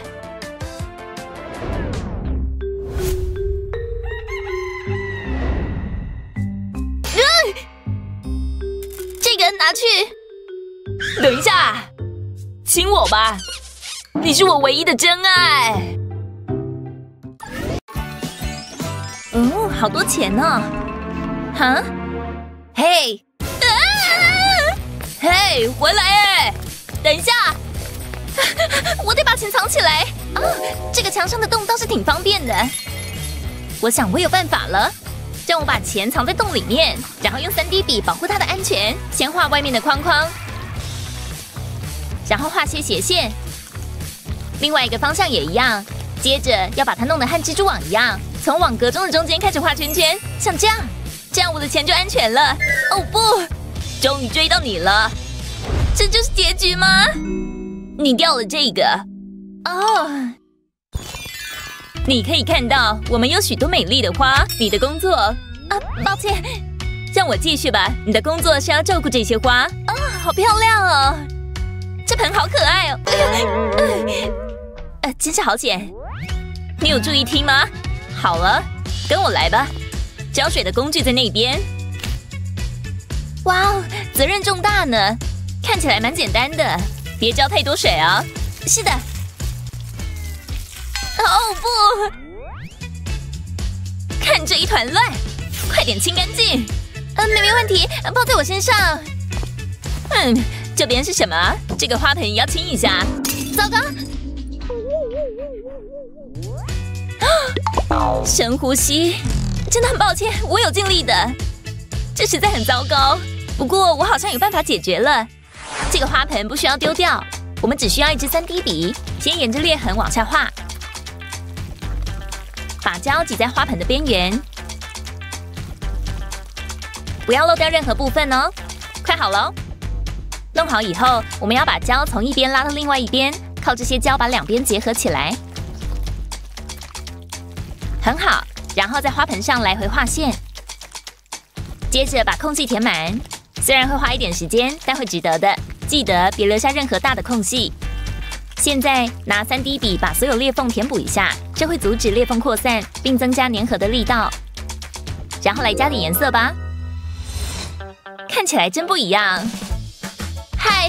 [SPEAKER 2] 这个拿去。
[SPEAKER 1] 等一下，亲我吧，你是我唯一的真爱。哦，好多钱呢！哈，嘿，嘿，回来哎！等一下，
[SPEAKER 2] 我得把钱藏起来。啊，这个墙上的洞倒是挺方便的。我想我有办法了，让我把钱藏在洞里面，然后用三 D 笔保护它的安全。先画外面的框框，然后画些斜线。另外一个方向也一样，接着要把它弄得和蜘蛛网一样，从网格中的中间开始画圈圈，像这样，这样我的钱就安全了。哦不，
[SPEAKER 1] 终于追到你了，
[SPEAKER 2] 这就是结局吗？
[SPEAKER 1] 你掉了这个。
[SPEAKER 2] 哦，
[SPEAKER 1] 你可以看到我们有许多美丽的花。你的工作
[SPEAKER 2] 啊，抱歉，
[SPEAKER 1] 让我继续吧。你的工作是要照顾这些花。
[SPEAKER 2] 哦，好漂亮哦，这盆好可爱哦。
[SPEAKER 1] 呃，真是好险。你有注意听吗？好了，跟我来吧。浇水的工具在那边。
[SPEAKER 2] 哇哦，责任重大呢。
[SPEAKER 1] 看起来蛮简单的，别浇太多水啊。
[SPEAKER 2] 是的。哦不！
[SPEAKER 1] 看这一团乱，快点清干净。
[SPEAKER 2] 嗯，没没问题，包在我身上。
[SPEAKER 1] 嗯，这边是什么？这个花盆也要清一下。
[SPEAKER 2] 糟糕！
[SPEAKER 1] 深呼吸。真的很抱歉，我有尽力的。这实在很糟糕，不过我好像有办法解决了。这个花盆不需要丢掉，我们只需要一支三 D 笔，先沿着裂痕往下画。把胶挤在花盆的边缘，不要漏掉任何部分哦。快好了，弄好以后，我们要把胶从一边拉到另外一边，靠这些胶把两边结合起来。很好，然后在花盆上来回画线，接着把空隙填满。虽然会花一点时间，但会值得的。记得别留下任何大的空隙。现在拿三 D 笔把所有裂缝填补一下，这会阻止裂缝扩散，并增加粘合的力道。然后来加点颜色吧，看起来真不一样。嗨，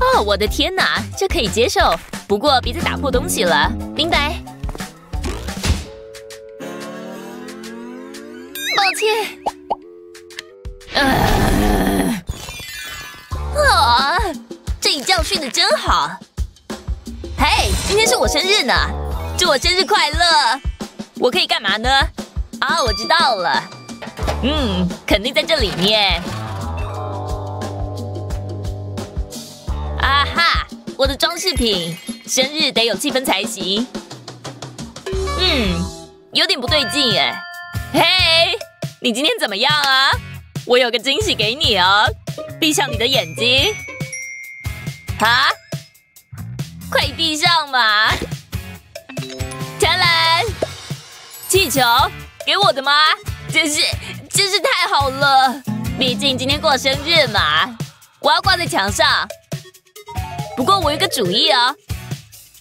[SPEAKER 1] 哦，我的天哪，这可以接受，不过别再打破东西了。
[SPEAKER 2] 明白。抱歉。
[SPEAKER 1] 呃，啊，这一觉睡得真好。嘿，今天是我生日呢，祝我生日快乐！我可以干嘛呢？啊，我知道了，嗯，肯定在这里面。啊哈，我的装饰品，生日得有气氛才行。嗯，有点不对劲哎。嘿，你今天怎么样啊？我有个惊喜给你哦，闭上你的眼睛。啊？快闭上嘛！天蓝，气球给我的吗？真是真是太好了！毕竟今天过生日嘛，我要挂在墙上。不过我有个主意哦，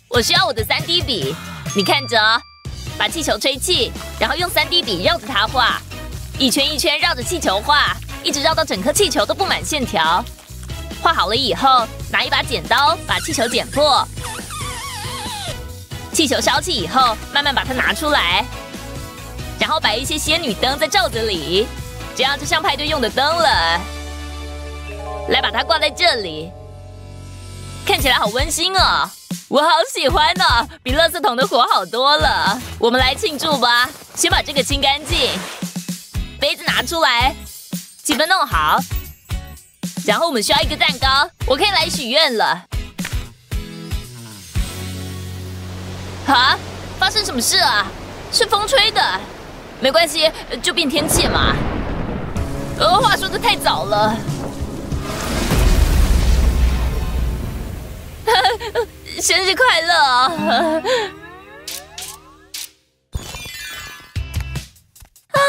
[SPEAKER 1] 我需要我的三 D 笔，你看着，把气球吹气，然后用三 D 笔绕着它画，一圈一圈绕着气球画，一直绕到整颗气球都布满线条。画好了以后，拿一把剪刀把气球剪破。气球烧气以后，慢慢把它拿出来，然后摆一些仙女灯在罩子里，这样就像派对用的灯了。来，把它挂在这里，看起来好温馨哦，我好喜欢哦，比垃圾桶的火好多了。我们来庆祝吧，先把这个清干净，杯子拿出来，气氛弄好。然后我们需要一个蛋糕，我可以来许愿了。啊！发生什么事啊？是风吹的，没关系，就变天气嘛。呃，话说的太早了。生日快乐！啊，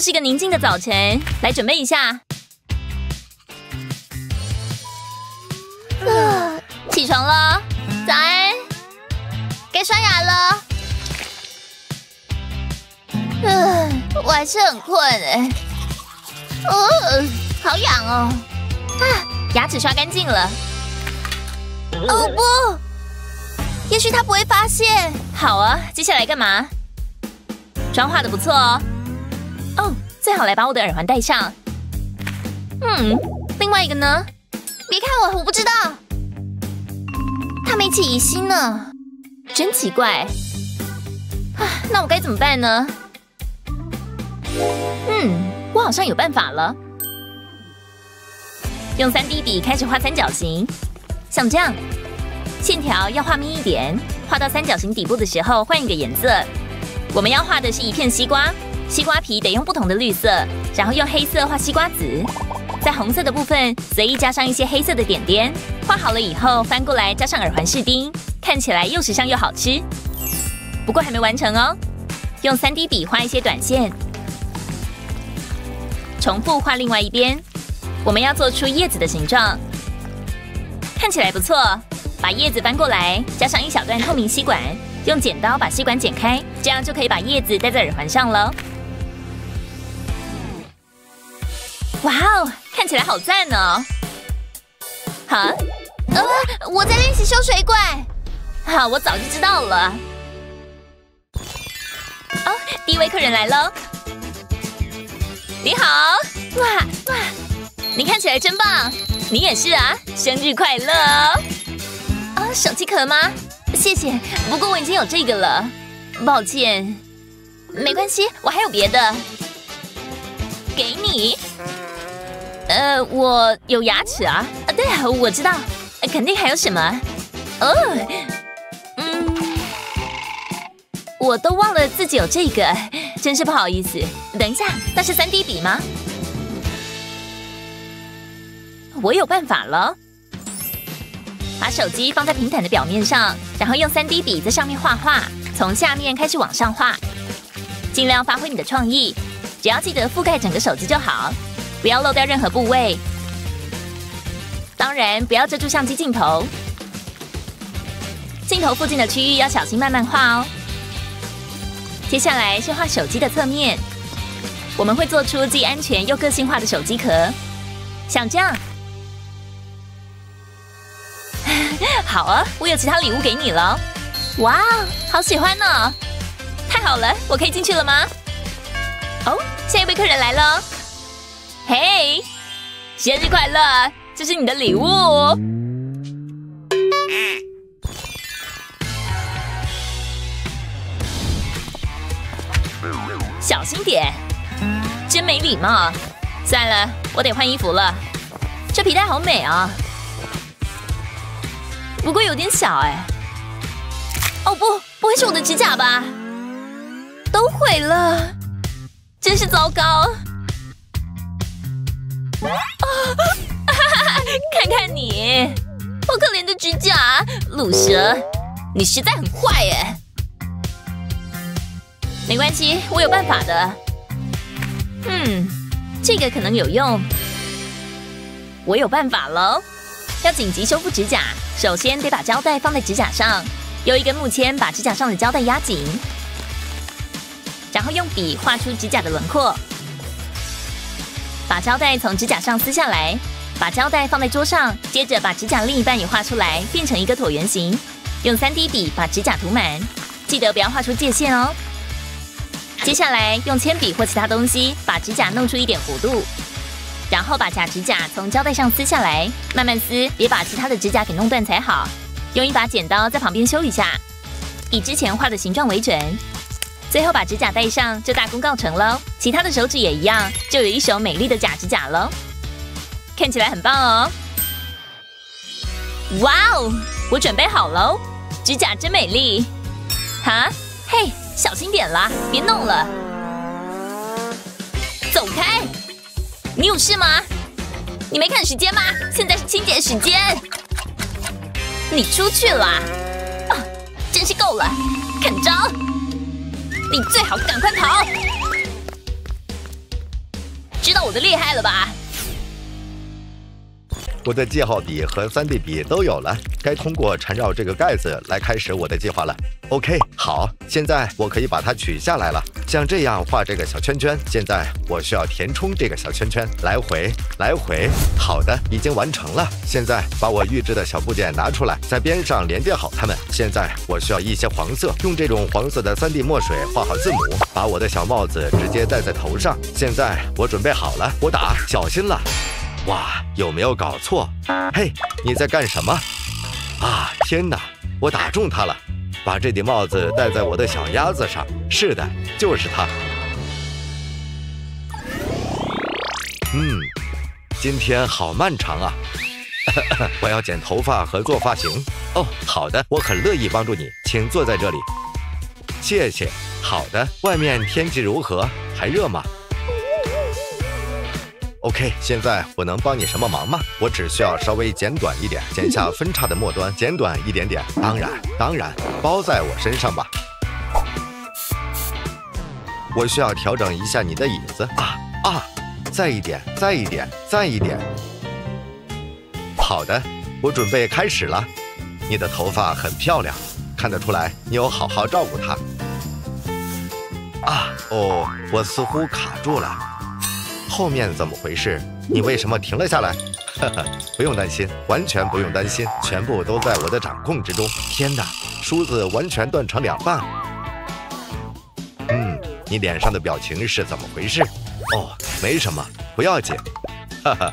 [SPEAKER 1] 又是一个宁静的早晨，来准备一下。啊，起床了，
[SPEAKER 2] 早安，该刷牙了。嗯，我还是很困哎。哦，好痒哦。
[SPEAKER 1] 啊，牙齿刷干净了。
[SPEAKER 2] 哦不，也许他不会发现。
[SPEAKER 1] 好啊，接下来干嘛？妆化的不错哦。哦，最好来把我的耳环戴上。嗯，另外一个呢？
[SPEAKER 2] 别看我，我不知道。他没起疑心呢，
[SPEAKER 1] 真奇怪。啊，那我该怎么办呢？嗯，我好像有办法了。用三 D 笔开始画三角形。像这样，线条要画密一点。画到三角形底部的时候，换一个颜色。我们要画的是一片西瓜，西瓜皮得用不同的绿色，然后用黑色画西瓜籽，在红色的部分随意加上一些黑色的点点。画好了以后，翻过来加上耳环饰钉，看起来又时尚又好吃。不过还没完成哦，用三 D 笔画一些短线，重复画另外一边。我们要做出叶子的形状。看起来不错，把叶子翻过来，加上一小段透明吸管，用剪刀把吸管剪开，这样就可以把叶子戴在耳环上了。哇哦，看起来好赞哦！好，
[SPEAKER 2] 呃，我在练习修水管。
[SPEAKER 1] 哈，我早就知道了。哦，第一位客人来喽。你好，哇哇，你看起来真棒。你也是啊，生日快乐！啊，手机壳吗？谢谢，不过我已经有这个了，抱歉。没关系，我还有别的，给你。呃，我有牙齿啊。啊，对啊，我知道，肯定还有什么。哦，嗯，我都忘了自己有这个，真是不好意思。等一下，那是三 D 笔吗？我有办法了，把手机放在平坦的表面上，然后用三 D 笔在上面画画，从下面开始往上画，尽量发挥你的创意，只要记得覆盖整个手机就好，不要漏掉任何部位。当然，不要遮住相机镜头，镜头附近的区域要小心慢慢画哦。接下来是画手机的侧面，我们会做出既安全又个性化的手机壳，像这样。好啊，我有其他礼物给你了。哇，好喜欢呢！太好了，我可以进去了吗？哦，下一位客人来了。嘿，生日快乐！这是你的礼物。小心点，真没礼貌。算了，我得换衣服了。这皮带好美啊！不过有点小哎，哦不，不会是我的指甲吧？都毁了，真是糟糕！啊，看看你，好可怜的指甲，鲁蛇，你实在很坏哎！没关系，我有办法的。嗯，这个可能有用，我有办法喽，要紧急修复指甲。首先得把胶带放在指甲上，用一根木签把指甲上的胶带压紧，然后用笔画出指甲的轮廓。把胶带从指甲上撕下来，把胶带放在桌上，接着把指甲另一半也画出来，变成一个椭圆形。用三 D 笔把指甲涂满，记得不要画出界限哦。接下来用铅笔或其他东西把指甲弄出一点弧度。然后把假指甲从胶带上撕下来，慢慢撕，别把其他的指甲给弄断才好。用一把剪刀在旁边修一下，以之前画的形状为准。最后把指甲戴上，就大功告成喽。其他的手指也一样，就有一手美丽的假指甲喽。看起来很棒哦！哇哦，我准备好喽，指甲真美丽。哈，嘿，小心点啦，别弄了，走开。你有事吗？你没看时间吗？现在是清洁时间。你出去啦！啊，真是够了！看招！你最好赶快跑！知道我的厉害了吧？
[SPEAKER 3] 我的记号笔和 3D 笔都有了，该通过缠绕这个盖子来开始我的计划了。OK，好，现在我可以把它取下来了，像这样画这个小圈圈。现在我需要填充这个小圈圈，来回来回。好的，已经完成了。现在把我预制的小部件拿出来，在边上连接好它们。现在我需要一些黄色，用这种黄色的 3D 墨水画好字母，把我的小帽子直接戴在头上。现在我准备好了，我打，小心了。哇，有没有搞错？嘿，你在干什么？啊，天哪，我打中他了！把这顶帽子戴在我的小鸭子上。是的，就是它。嗯，今天好漫长啊！我要剪头发和做发型。哦，好的，我很乐意帮助你，请坐在这里。谢谢。好的，外面天气如何？还热吗？OK，现在我能帮你什么忙吗？我只需要稍微剪短一点，剪下分叉的末端，剪短一点点。当然，当然，包在我身上吧。我需要调整一下你的椅子啊啊！再一点，再一点，再一点。好的，我准备开始了。你的头发很漂亮，看得出来你有好好照顾它。啊哦，我似乎卡住了。后面怎么回事？你为什么停了下来？呵呵，不用担心，完全不用担心，全部都在我的掌控之中。天哪，梳子完全断成两半。嗯，你脸上的表情是怎么回事？哦，没什么，不要紧。哈哈，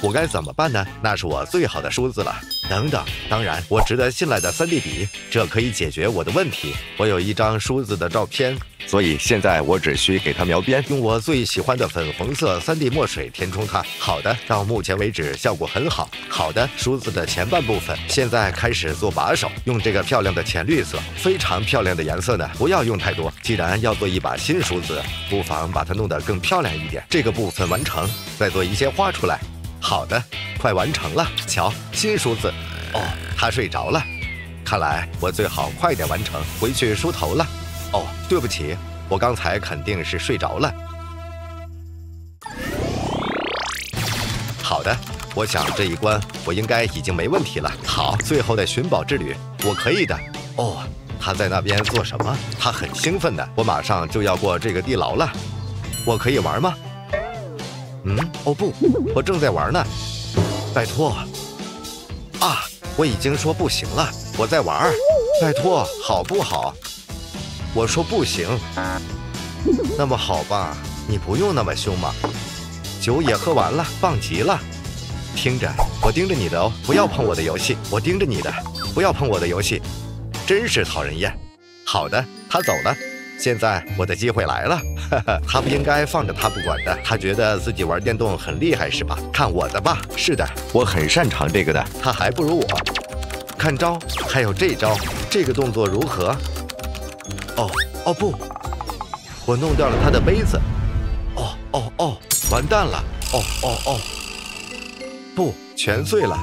[SPEAKER 3] 我该怎么办呢？那是我最好的梳子了。等等，当然，我值得信赖的 3D 笔，这可以解决我的问题。我有一张梳子的照片，所以现在我只需给它描边，用我最喜欢的粉红色 3D 墨水填充它。好的，到目前为止效果很好。好的，梳子的前半部分，现在开始做把手，用这个漂亮的浅绿色，非常漂亮的颜色呢。不要用太多，既然要做一把新梳子，不妨把它弄得更漂亮一点。这个部分完成，再做一些花出来。好的，快完成了。瞧，新梳子。哦，他睡着了。看来我最好快点完成，回去梳头了。哦，对不起，我刚才肯定是睡着了。好的，我想这一关我应该已经没问题了。好，最后的寻宝之旅，我可以的。哦，他在那边做什么？他很兴奋的。我马上就要过这个地牢了，我可以玩吗？嗯，哦不，我正在玩呢。拜托。啊，我已经说不行了，我在玩。拜托，好不好？我说不行。那么好吧，你不用那么凶嘛。酒也喝完了，棒极了。听着，我盯着你的哦，不要碰我的游戏。我盯着你的，不要碰我的游戏。真是讨人厌。好的，他走了。现在我的机会来了，哈哈，他不应该放着他不管的。他觉得自己玩电动很厉害是吧？看我的吧。是的，我很擅长这个的。他还不如我。看招，还有这招，这个动作如何？哦哦不，我弄掉了他的杯子。哦哦哦，完蛋了。哦哦哦，不，全碎了。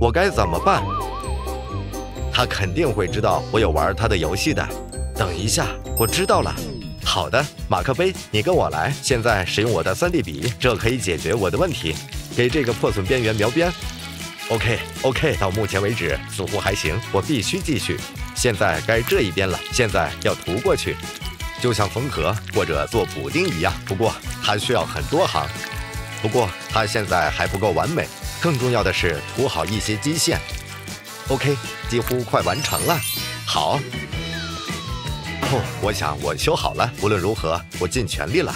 [SPEAKER 3] 我该怎么办？他肯定会知道我有玩他的游戏的。等一下，我知道了。好的，马克杯，你跟我来。现在使用我的 3D 笔，这可以解决我的问题。给这个破损边缘描边。OK，OK，到目前为止似乎还行。我必须继续。现在该这一边了。现在要涂过去，就像缝合或者做补丁一样。不过它需要很多行。不过它现在还不够完美。更重要的是涂好一些基线。OK，几乎快完成了。好。哦，我想我修好了。无论如何，我尽全力了。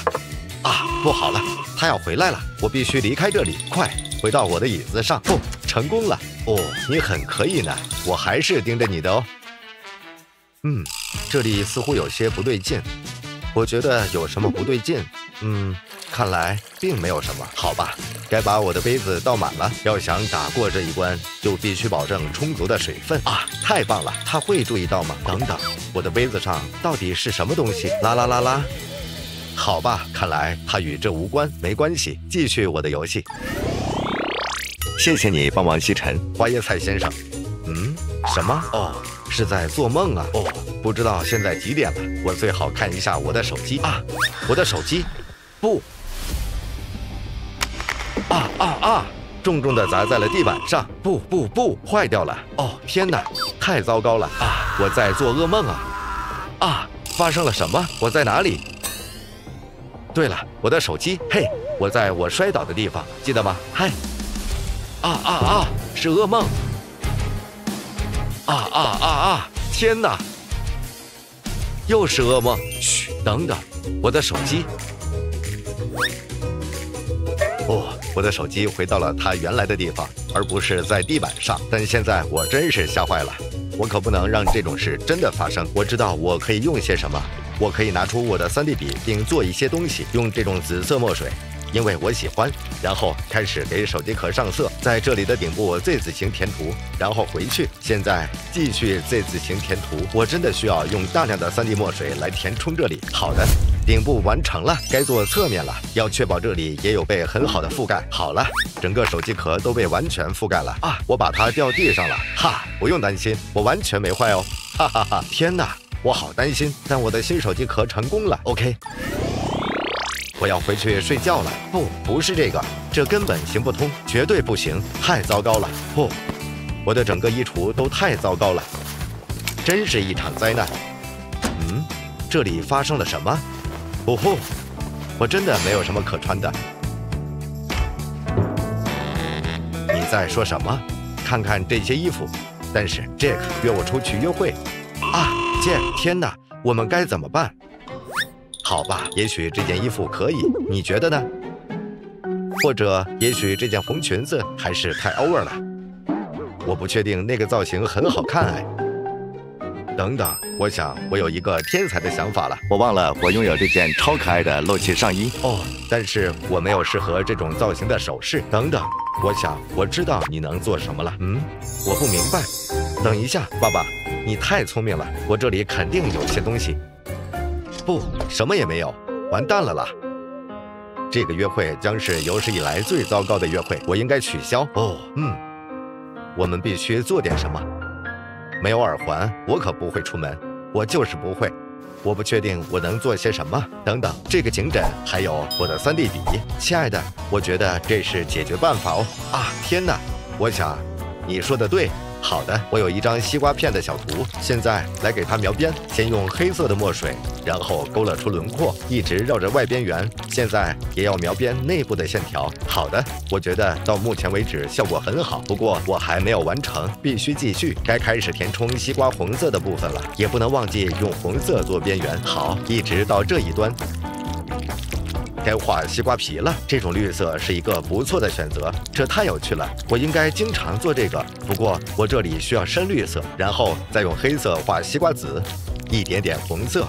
[SPEAKER 3] 啊，不好了，他要回来了，我必须离开这里，快回到我的椅子上。哦，成功了。哦，你很可以呢。我还是盯着你的哦。嗯，这里似乎有些不对劲。我觉得有什么不对劲？嗯。看来并没有什么，好吧，该把我的杯子倒满了。要想打过这一关，就必须保证充足的水分啊！太棒了，他会注意到吗？等等，我的杯子上到底是什么东西？啦啦啦啦！好吧，看来他与这无关，没关系，继续我的游戏。谢谢你帮忙吸尘，花椰菜先生。嗯什么？哦，是在做梦啊！哦，不知道现在几点了，我最好看一下我的手机啊！我的手机，不，啊啊啊！重重的砸在了地板上，不不不，坏掉了！哦，天哪，太糟糕了啊！我在做噩梦啊！啊，发生了什么？我在哪里？对了，我的手机，嘿，我在我摔倒的地方，记得吗？嗨，啊啊啊，是噩梦！啊啊啊啊！天哪，又是噩梦！嘘，等等，我的手机。哦，我的手机回到了它原来的地方，而不是在地板上。但现在我真是吓坏了，我可不能让这种事真的发生。我知道我可以用些什么，我可以拿出我的 3D 笔，并做一些东西，用这种紫色墨水。因为我喜欢，然后开始给手机壳上色，在这里的顶部 Z 字形填涂，然后回去，现在继续 Z 字形填涂。我真的需要用大量的 3D 墨水来填充这里。好的，顶部完成了，该做侧面了，要确保这里也有被很好的覆盖。好了，整个手机壳都被完全覆盖了啊！我把它掉地上了，哈，不用担心，我完全没坏哦，哈哈哈！天哪，我好担心，但我的新手机壳成功了，OK。我要回去睡觉了。不，不是这个，这根本行不通，绝对不行，太糟糕了。不，我的整个衣橱都太糟糕了，真是一场灾难。嗯，这里发生了什么？哦吼，我真的没有什么可穿的。你在说什么？看看这些衣服。但是 Jack 约我出去约会。啊，Jack，天哪，我们该怎么办？好吧，也许这件衣服可以，你觉得呢？或者，也许这件红裙子还是太 over 了。我不确定那个造型很好看哎。等等，我想我有一个天才的想法了。我忘了我拥有这件超可爱的露脐上衣哦，但是我没有适合这种造型的首饰。等等，我想我知道你能做什么了。嗯，我不明白。等一下，爸爸，你太聪明了，我这里肯定有些东西。不，什么也没有，完蛋了啦！这个约会将是有史以来最糟糕的约会，我应该取消。哦，嗯，我们必须做点什么。没有耳环，我可不会出门，我就是不会。我不确定我能做些什么。等等，这个颈枕，还有我的 3D 笔，亲爱的，我觉得这是解决办法哦。啊，天哪！我想，你说的对。好的，我有一张西瓜片的小图，现在来给它描边。先用黑色的墨水，然后勾勒出轮廓，一直绕着外边缘。现在也要描边内部的线条。好的，我觉得到目前为止效果很好。不过我还没有完成，必须继续。该开始填充西瓜红色的部分了，也不能忘记用红色做边缘。好，一直到这一端。该画西瓜皮了，这种绿色是一个不错的选择，这太有趣了，我应该经常做这个。不过我这里需要深绿色，然后再用黑色画西瓜籽，一点点红色，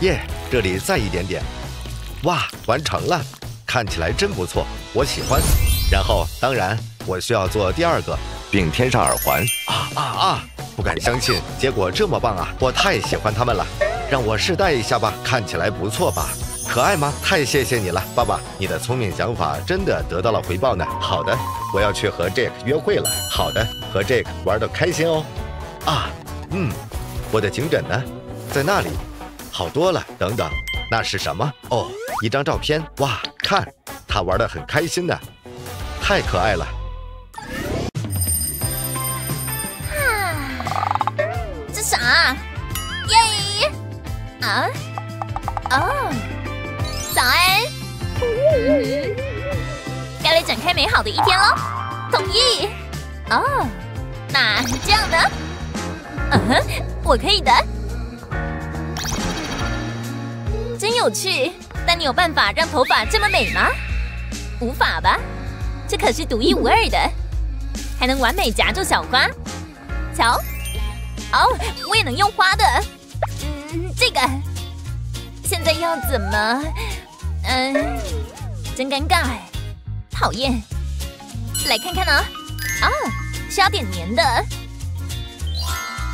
[SPEAKER 3] 耶，这里再一点点，哇，完成了，看起来真不错，我喜欢。然后当然我需要做第二个，并添上耳环。啊啊啊！不敢相信，结果这么棒啊，我太喜欢它们了，让我试戴一下吧，看起来不错吧？可爱吗？太谢谢你了，爸爸！你的聪明想法真的得到了回报呢。好的，我要去和 Jack 约会了。好的，和 Jack 玩的开心哦。啊，嗯，我的颈枕呢？在那里。好多了。等等，那是什么？哦，一张照片。哇，看，他玩的很开心呢，太可爱了。
[SPEAKER 2] 这啥？耶！啊？哦。展开美好的一天喽！同意。哦，那这样呢？嗯哼，我可以的。真有趣，但你有办法让头发这么美吗？无法吧？这可是独一无二的，还能完美夹住小花。瞧，哦，我也能用花的。嗯，这个。现在要怎么？嗯，真尴尬哎，讨厌。来看看呢，哦，需要点粘的，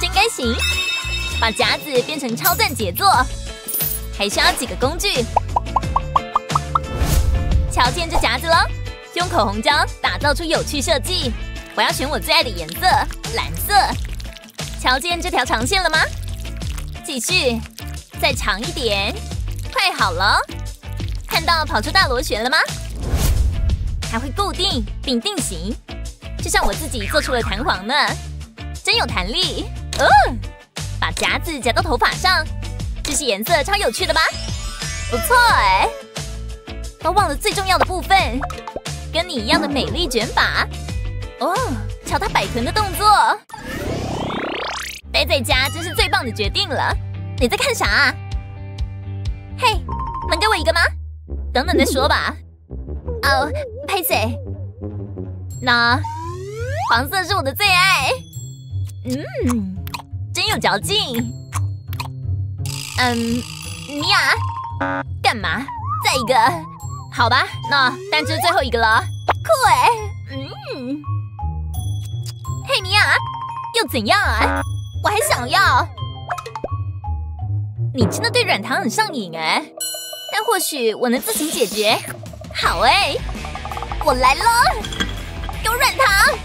[SPEAKER 2] 真该行。把夹子变成超赞杰作，还需要几个工具。瞧见这夹子了，用口红胶打造出有趣设计。我要选我最爱的颜色，蓝色。
[SPEAKER 1] 瞧见这条长线了吗？继续，再长一点，快好了。看到跑出大螺旋了吗？还会固定并定型，就像我自己做出了弹簧呢，真有弹力。嗯，把夹子夹到头发上，这些颜色超有趣的吧？不错哎，都忘了最重要的部分，跟你一样的美丽卷发。哦，瞧他摆臀的动作，待在家真是最棒的决定了。你在看啥？嘿，能给我一个吗？等等再说吧。哦，佩姐，那黄色是我的最爱。嗯。真有嚼劲，嗯，米娅，干嘛？再一个，好吧，那但这最后一个了。酷哎，嗯，嘿，米娅，又怎样啊？我还想要。你真的对软糖很上瘾哎，但或许我能自行解决。好哎，我来了，有软糖，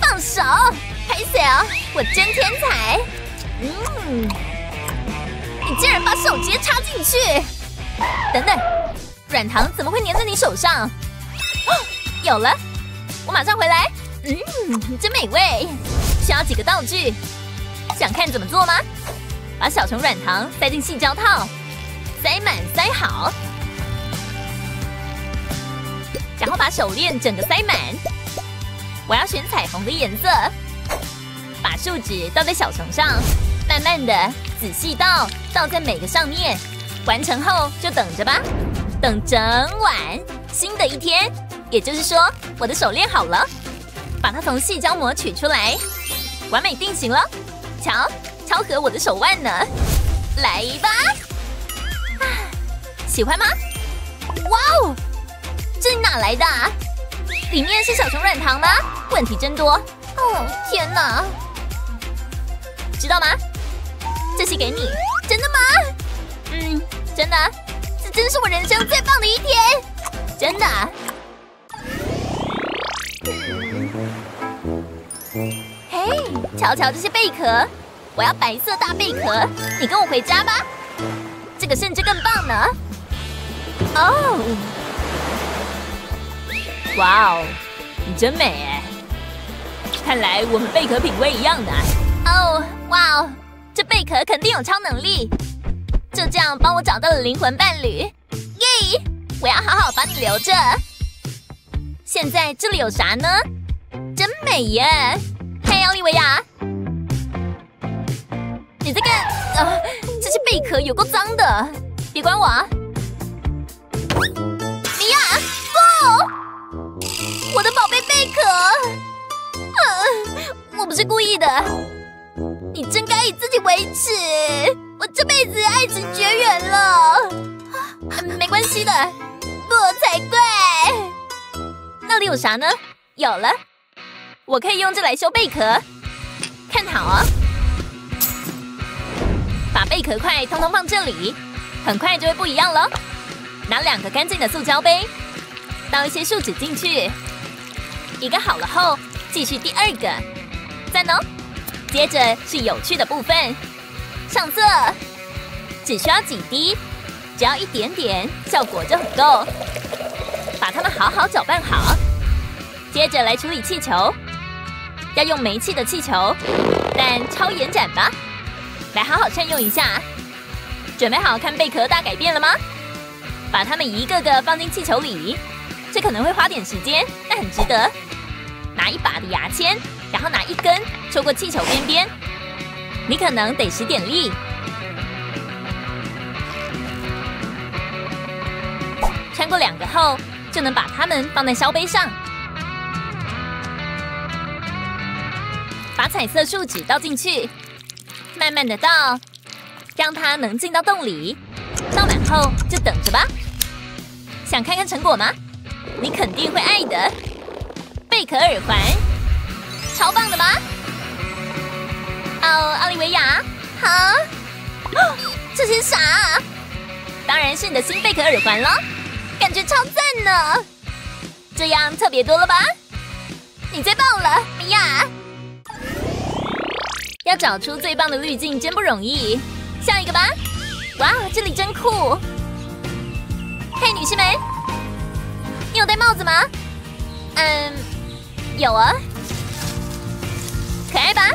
[SPEAKER 1] 放手，拍死啊！我真天才。嗯，你竟然把手直接插进去！等等，软糖怎么会粘在你手上？哦，有了，我马上回来。嗯，真美味。需要几个道具，想看怎么做吗？把小熊软糖塞进细胶套，塞满塞好，然后把手链整个塞满。我要选彩虹的颜色。把树脂倒在小熊上，慢慢的仔细倒，倒在每个上面。完成后就等着吧，等整晚。新的一天，也就是说我的手链好了，把它从细胶膜取出来，完美定型了。瞧，超合我的手腕呢。来吧，啊喜欢吗？哇哦，这哪来的？里面是小熊软糖吗？问题真多。哦，天哪！知道吗？这些给你，真的吗？嗯，真的，这真是我人生最棒的一天，真的。嘿，瞧瞧这些贝壳，我要白色大贝壳，你跟我回家吧。这个甚至更棒呢。哦，哇哦，你真美哎！看来我们贝壳品味一样的。哦，哇哦，这贝壳肯定有超能力，就这样帮我找到了灵魂伴侣，耶！我要好好把你留着。现在这里有啥呢？真美耶！嘿，奥利维亚，你在干？啊，这些贝壳有够脏的，别管我。米娅，不，我的宝贝贝壳，啊，我不是故意的。你真该以自己为耻！我这辈子爱情绝缘了。没关系的，我才怪。那里有啥呢？有了，我可以用这来修贝壳。看好啊，把贝壳块通通放这里，很快就会不一样了。拿两个干净的塑胶杯，倒一些树脂进去。一个好了后，继续第二个。赞哦！接着是有趣的部分，上色，只需要几滴，只要一点点，效果就很够。把它们好好搅拌好，接着来处理气球，要用煤气的气球，但超延展吧。来好好善用一下。准备好看贝壳大改变了吗？把它们一个个放进气球里，这可能会花点时间，但很值得。拿一把的牙签。然后拿一根戳过气球边边，你可能得使点力。穿过两个后，就能把它们放在烧杯上。把彩色树脂倒进去，慢慢的倒，让它能进到洞里。倒满后就等着吧。想看看成果吗？你肯定会爱的。贝壳耳环。超棒的吧？哦，奥利维亚，哈，这是啥？当然是你的新贝壳耳环了，感觉超赞呢！这样特别多了吧？你最棒了，米娅！要找出最棒的滤镜真不容易。下一个吧。哇，这里真酷！嘿，女士们，你有戴帽子吗？嗯，有啊。可爱吧？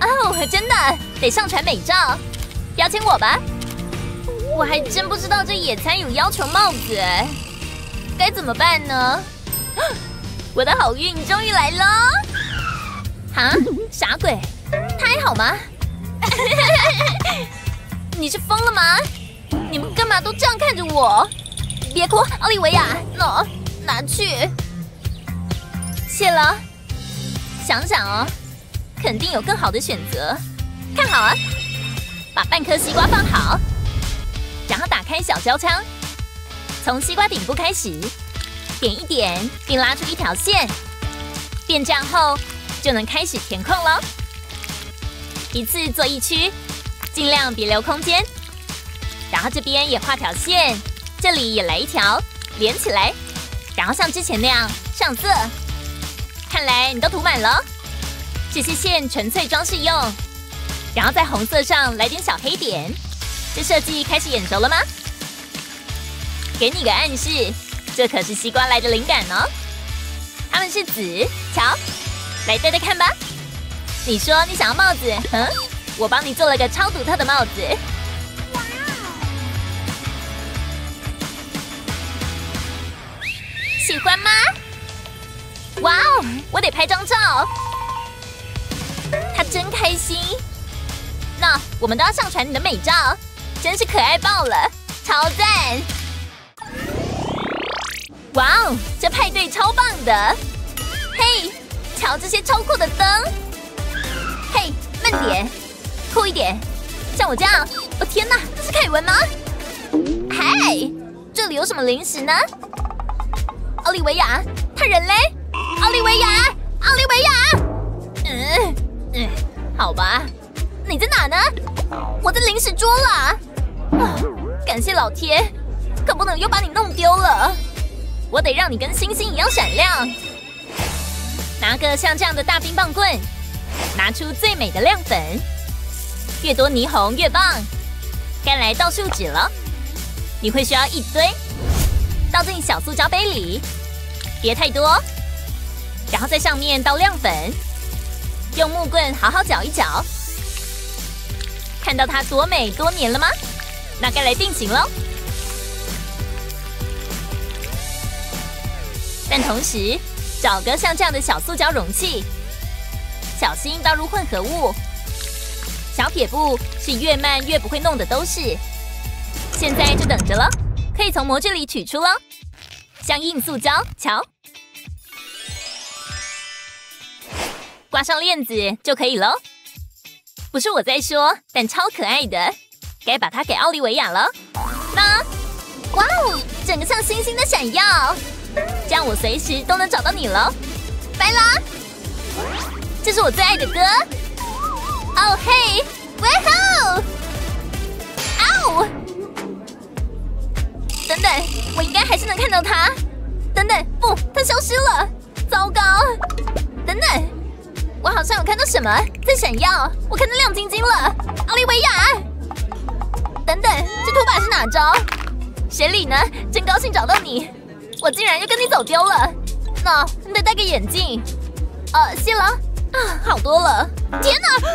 [SPEAKER 1] 哦，真的，得上传美照，邀请我吧。我还真不知道这野餐有要求帽子，该怎么办呢？我的好运终于来了！哈，傻鬼，他还好吗？你是疯了吗？你们干嘛都这样看着我？别哭，奥利维亚，喏，拿去。谢了。想想哦，肯定有更好的选择。看好啊，把半颗西瓜放好，然后打开小胶枪，从西瓜顶部开始，点一点，并拉出一条线，变这样后就能开始填空了。一次做一区，尽量别留空间。然后这边也画条线，这里也来一条，连起来。然后像之前那样上色。看来你都涂满了，这些线纯粹装饰用。然后在红色上来点小黑点，这设计开始眼熟了吗？给你个暗示，这可是西瓜来的灵感哦。它们是紫，瞧，来戴戴看吧。你说你想要帽子，嗯，我帮你做了个超独特的帽子。喜欢吗？哇哦，我得拍张照。他真开心。那我们都要上传你的美照，真是可爱爆了，超赞！哇哦，这派对超棒的。嘿，瞧这些超酷的灯。嘿，慢点，酷一点，像我这样。哦天哪，这是凯文吗？嗨，这里有什么零食呢？奥利维亚，他人嘞？奥利维亚，奥利维亚。嗯嗯，好吧，你在哪呢？我在零食桌了。啊，感谢老天，可不能又把你弄丢了。我得让你跟星星一样闪亮。拿个像这样的大冰棒棍。拿出最美的亮粉，越多霓虹越棒。该来倒树脂了，你会需要一堆，倒进小塑胶杯里，别太多。然后在上面倒亮粉，用木棍好好搅一搅。看到它多美多黏了吗？那该来定型喽。但同时找个像这样的小塑胶容器。小心倒入混合物，小撇布是越慢越不会弄的都是。现在就等着了，可以从模具里取出了，像硬塑胶，瞧，挂上链子就可以了。不是我在说，但超可爱的，该把它给奥利维亚了。那，哇哦，整个像星星的闪耀，这样我随时都能找到你了。拜啦。这是我最爱的歌。哦嘿，喂吼！哦！等等，我应该还是能看到他。等等，不，他消失了。糟糕！等等，我好像有看到什么在闪耀。我看到亮晶晶了。奥利维亚！等等，这拖把是哪招？谁理呢？真高兴找到你。我竟然又跟你走丢了。那你得戴个眼镜。呃，谢了。啊，好多了！天哪，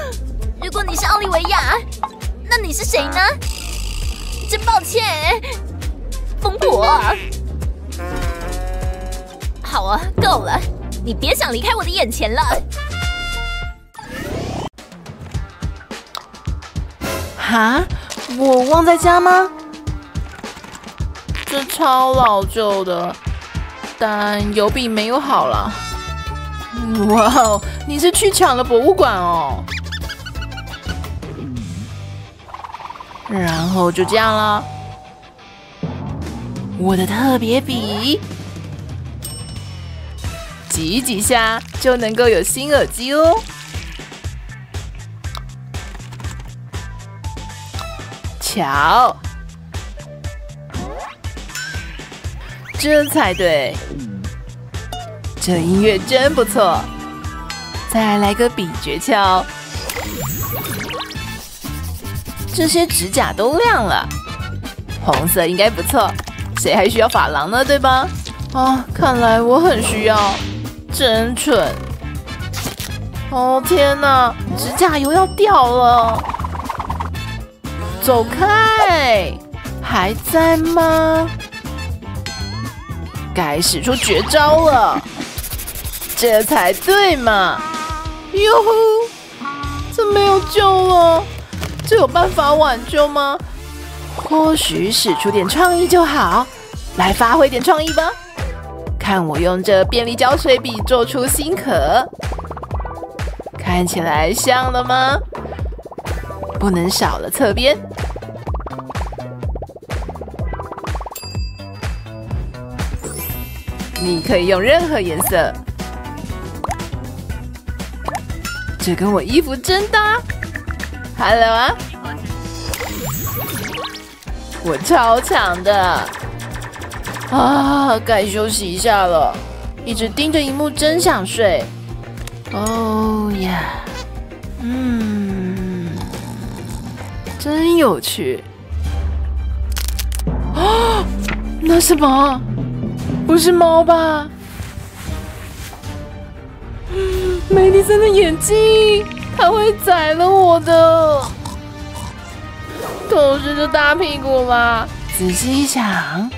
[SPEAKER 1] 如果你是奥利维亚，那你是谁呢？真抱歉，疯婆。好啊，够了，你别想离开我的眼前了。
[SPEAKER 7] 哈，我忘在家吗？这超老旧的，但有比没有好了。哇哦！你是去抢了博物馆哦，然后就这样了。我的特别笔，挤几下就能够有新耳机哦。瞧，这才对。这音乐真不错，再来个比诀窍，这些指甲都亮了，红色应该不错。谁还需要发廊呢？对吧？啊，看来我很需要，真蠢。哦天哪，指甲油要掉了，走开！还在吗？该使出绝招了，这才对嘛！哟呼，这没有救了，这有办法挽救吗？或许使出点创意就好，来发挥点创意吧！看我用这便利胶水笔做出新壳，看起来像了吗？不能少了侧边。你可以用任何颜色，这跟我衣服真搭。Hello 啊，我超强的啊！该休息一下了，一直盯着荧幕真想睡。哦呀，嗯，真有趣。啊，那什么？不是猫吧？梅丽森的眼睛，它会宰了我的！都是这大屁股吗？仔细一想，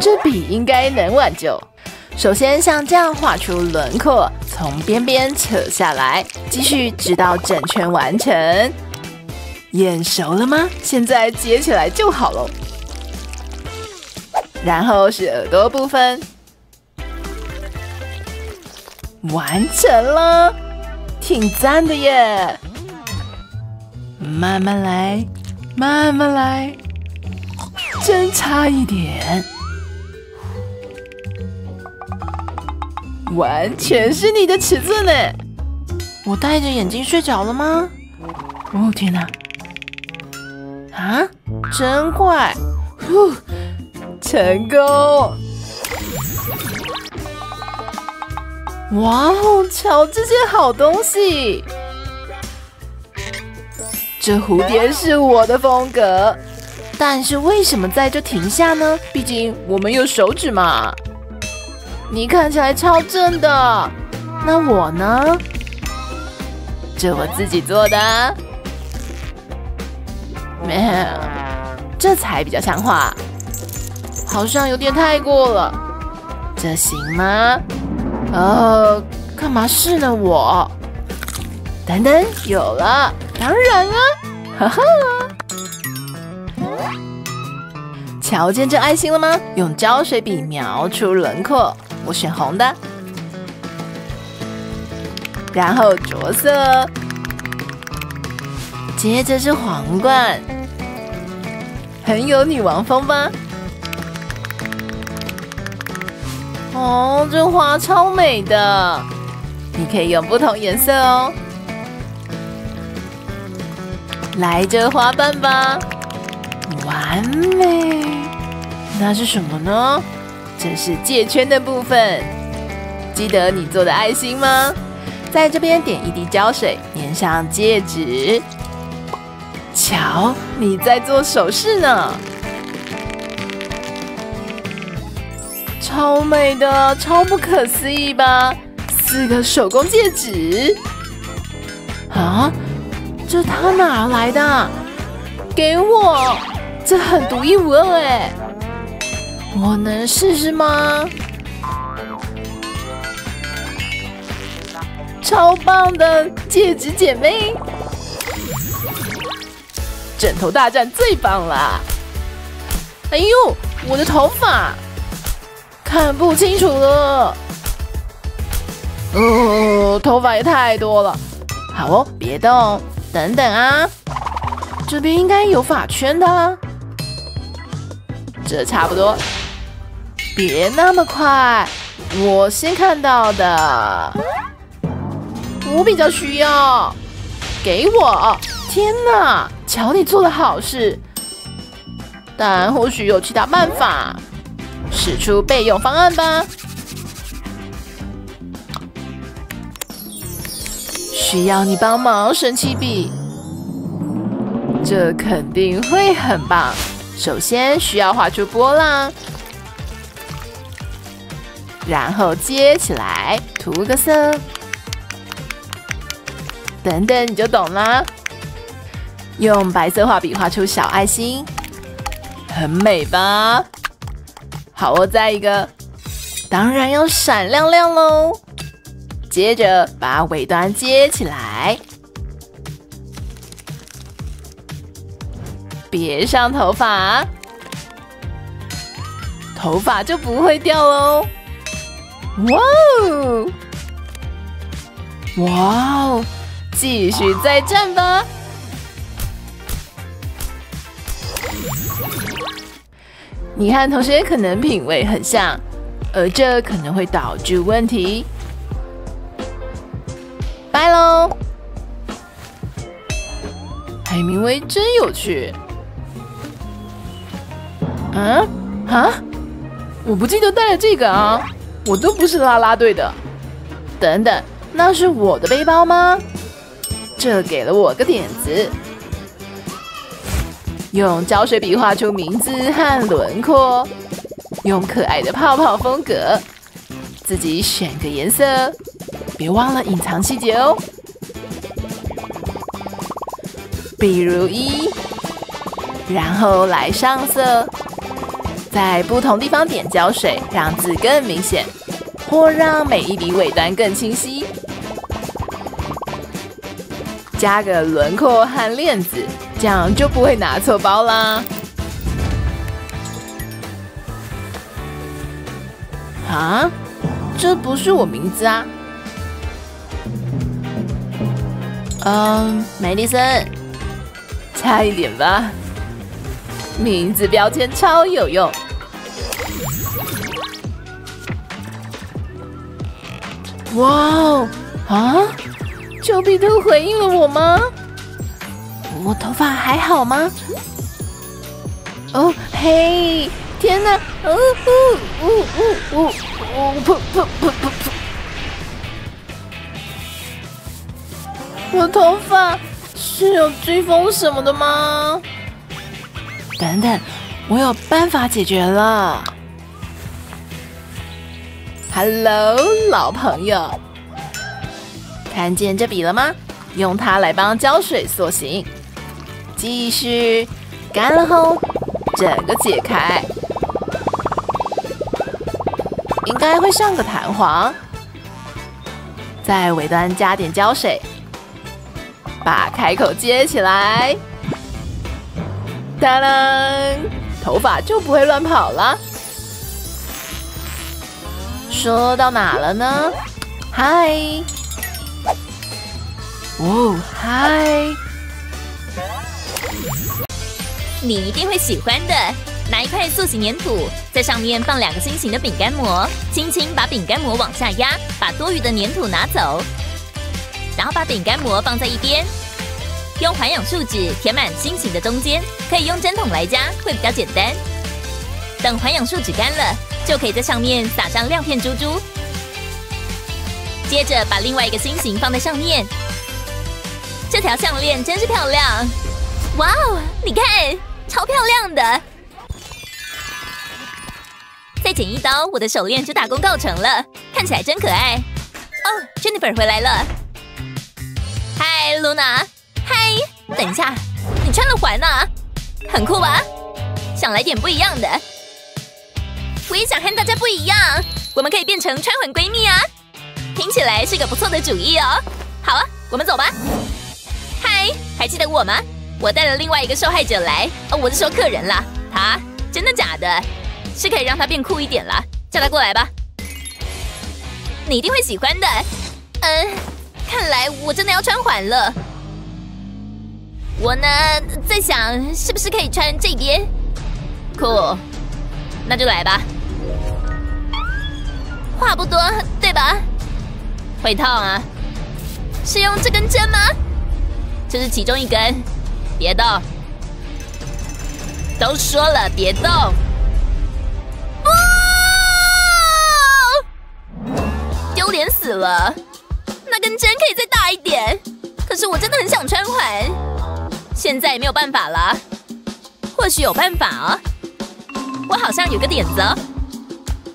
[SPEAKER 7] 这笔应该能挽救。首先像这样画出轮廓，从边边扯下来，继续直到整圈完成。眼熟了吗？现在接起来就好了。然后是耳朵部分，完成了，挺赞的耶！慢慢来，慢慢来，真差一点，完全是你的尺寸呢！我戴着眼镜睡着了吗？哦天哪！啊，真快！呼。成功！哇哦，瞧这些好东西！这蝴蝶是我的风格，但是为什么在这停下呢？毕竟我们有手指嘛。你看起来超正的，那我呢？这我自己做的，没，这才比较像话。好像有点太过了，这行吗？哦，干嘛是呢？我等等，有了，当然啊，哈哈！瞧见这爱心了吗？用胶水笔描出轮廓，我选红的，然后着色，接着是皇冠，很有女王风吧？哦，这花超美的，你可以用不同颜色哦。来这花瓣吧，完美。那是什么呢？这是戒圈的部分。记得你做的爱心吗？在这边点一滴胶水，粘上戒指。瞧，你在做手势呢。超美的，超不可思议吧？四个手工戒指啊！这他哪来的？给我，这很独一无二哎！我能试试吗？超棒的戒指姐妹，枕头大战最棒了！哎呦，我的头发！看不清楚了，哦，头发也太多了。好哦，别动，等等啊，这边应该有发圈的，这差不多。别那么快，我先看到的，我比较需要，给我。天哪，瞧你做的好事，但或许有其他办法。使出备用方案吧！需要你帮忙，神奇笔。这肯定会很棒。首先需要画出波浪，然后接起来涂个色，等等你就懂了。用白色画笔画出小爱心，很美吧？好哦，再一个，当然要闪亮亮喽。接着把尾端接起来。别上头发，头发就不会掉喽。哇哦，哇哦，继续再战吧。你和同学可能品味很像，而这可能会导致问题。拜喽，海明威真有趣。啊啊！我不记得带了这个啊，我都不是啦啦队的。等等，那是我的背包吗？这给了我个点子，用胶水笔画出名字和轮廓，用可爱的泡泡风格，自己选个颜色，别忘了隐藏细节哦。比如一，然后来上色。在不同地方点胶水，让字更明显，或让每一笔尾端更清晰。加个轮廓和链子，这样就不会拿错包啦。啊，这不是我名字啊。嗯，梅丽森，差一点吧。名字标签超有用。哇哦！啊，丘比特回应了我吗？我头发还好吗？哦嘿！天哪！呜呜呜呜呜！噗噗噗噗噗！我头发是有追风什么的吗？等等，我有办法解决了。Hello，老朋友，看见这笔了吗？用它来帮胶水塑形。继续，干了后，整个解开，应该会上个弹簧。在尾端加点胶水，把开口接起来。当当，头发就不会乱跑了。说到哪了呢？嗨，哦嗨，
[SPEAKER 1] 你一定会喜欢的。拿一块塑形粘土，在上面放两个心形的饼干膜，轻轻把饼干膜往下压，把多余的粘土拿走，然后把饼干膜放在一边，用环氧树脂填满心形的中间，可以用针筒来加，会比较简单。等环氧树脂干了。就可以在上面撒上亮片珠珠，接着把另外一个心形放在上面。这条项链真是漂亮！哇哦，你看，超漂亮的！再剪一刀，我的手链就大功告成了，看起来真可爱。哦，Jennifer 回来了。嗨，Luna。嗨，等一下，你穿了环呢，很酷吧？想来点不一样的。我也想和大家不一样，我们可以变成穿环闺蜜啊！听起来是个不错的主意哦。好啊，我们走吧。嗨，还记得我吗？我带了另外一个受害者来，哦，我是说客人啦。他真的假的？是可以让他变酷一点了，叫他过来吧。你一定会喜欢的。嗯，看来我真的要穿环了。我呢，在想是不是可以穿这边。酷，那就来吧。话不多，对吧？会痛啊！是用这根针吗？这是其中一根，别动！都说了别动！啊！丢脸死了！那根针可以再大一点。可是我真的很想穿环，现在也没有办法了。或许有办法哦！我好像有个点子哦。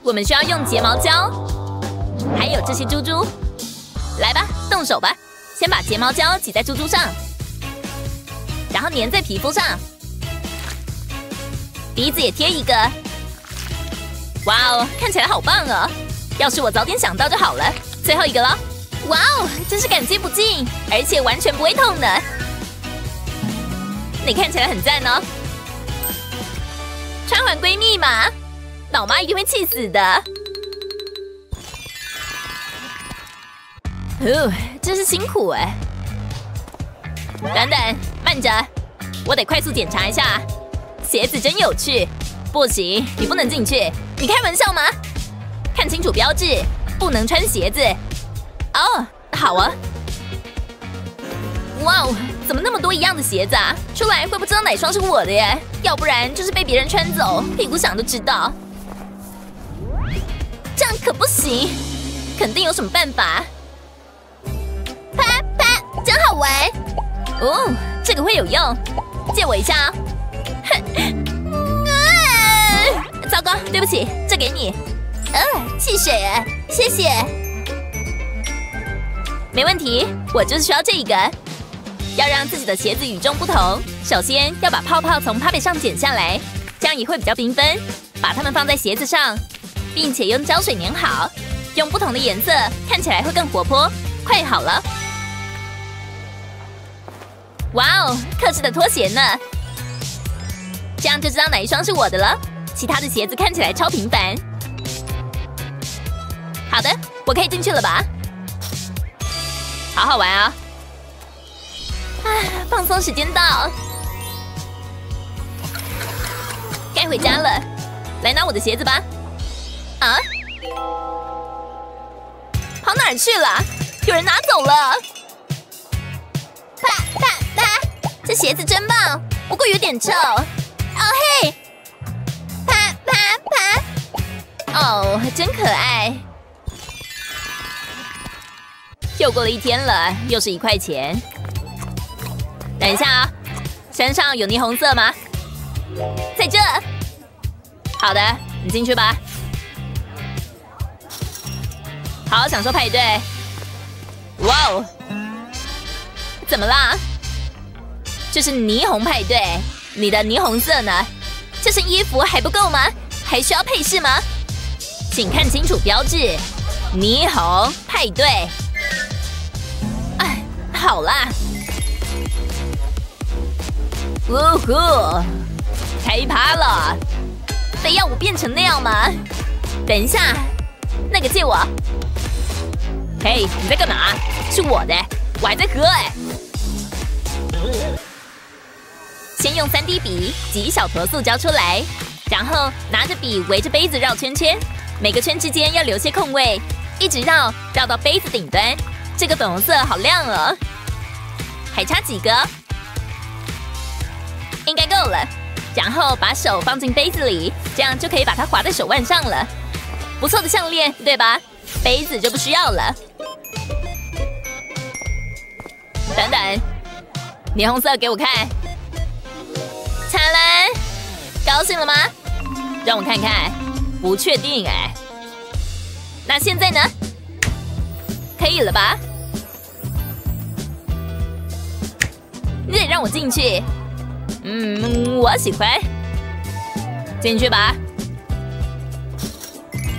[SPEAKER 1] 我们需要用睫毛胶，还有这些珠珠。来吧，动手吧！先把睫毛胶挤在珠珠上，然后粘在皮肤上。鼻子也贴一个。哇哦，看起来好棒哦！要是我早点想到就好了。最后一个了。哇哦，真是感激不尽，而且完全不会痛的。你看起来很赞哦。穿环闺蜜嘛，老妈一定会气死的。哦，真是辛苦哎。等等，慢着，我得快速检查一下。鞋子真有趣。不行，你不能进去。你开玩笑吗？看清楚标志，不能穿鞋子。哦，好啊！哇哦，怎么那么多一样的鞋子啊？出来会不知道哪双是我的耶？要不然就是被别人穿走，屁股想都知道。这样可不行，肯定有什么办法。
[SPEAKER 2] 啪啪，真好玩！
[SPEAKER 1] 哦，这个会有用，借我一下 啊！哼，糟糕，对不起，这给你。
[SPEAKER 2] 呃，汽水，谢谢。
[SPEAKER 1] 没问题，我就是需要这一个。要让自己的鞋子与众不同，首先要把泡泡从帕背上剪下来，这样也会比较缤纷。把它们放在鞋子上，并且用胶水粘好，用不同的颜色，看起来会更活泼。快好了！哇哦，克制的拖鞋呢？这样就知道哪一双是我的了。其他的鞋子看起来超平凡。好的，我可以进去了吧？好好玩啊！啊，放松时间到，该回家了。来拿我的鞋子吧。啊？跑哪儿去了？有人拿走了。
[SPEAKER 2] 啪啪啪！这鞋子真棒，不过有点臭。哦嘿！啪啪啪！
[SPEAKER 1] 哦，真可爱。又过了一天了，又是一块钱。等一下啊，身上有霓虹色吗？在这。好的，你进去吧。好好享受派对。哇哦！怎么啦？这是霓虹派对，你的霓虹色呢？这身衣服还不够吗？还需要配饰吗？请看清楚标志，霓虹派对。哎好啦，呜呼，开趴了！非要我变成那样吗？等一下，那个借我。嘿，你在干嘛？是我的，我还在喝哎。先用三 D 笔挤一小坨塑胶出来，然后拿着笔围着杯子绕圈圈，每个圈之间要留些空位，一直绕绕到杯子顶端。这个粉红色好亮哦。还差几个？应该够了。然后把手放进杯子里，这样就可以把它划在手腕上了。不错的项链，对吧？杯子就不需要了。等等，霓虹色给我看。灿烂，高兴了吗？让我看看，不确定哎。那现在呢？可以了吧？你得让我进去，嗯，我喜欢，进去吧。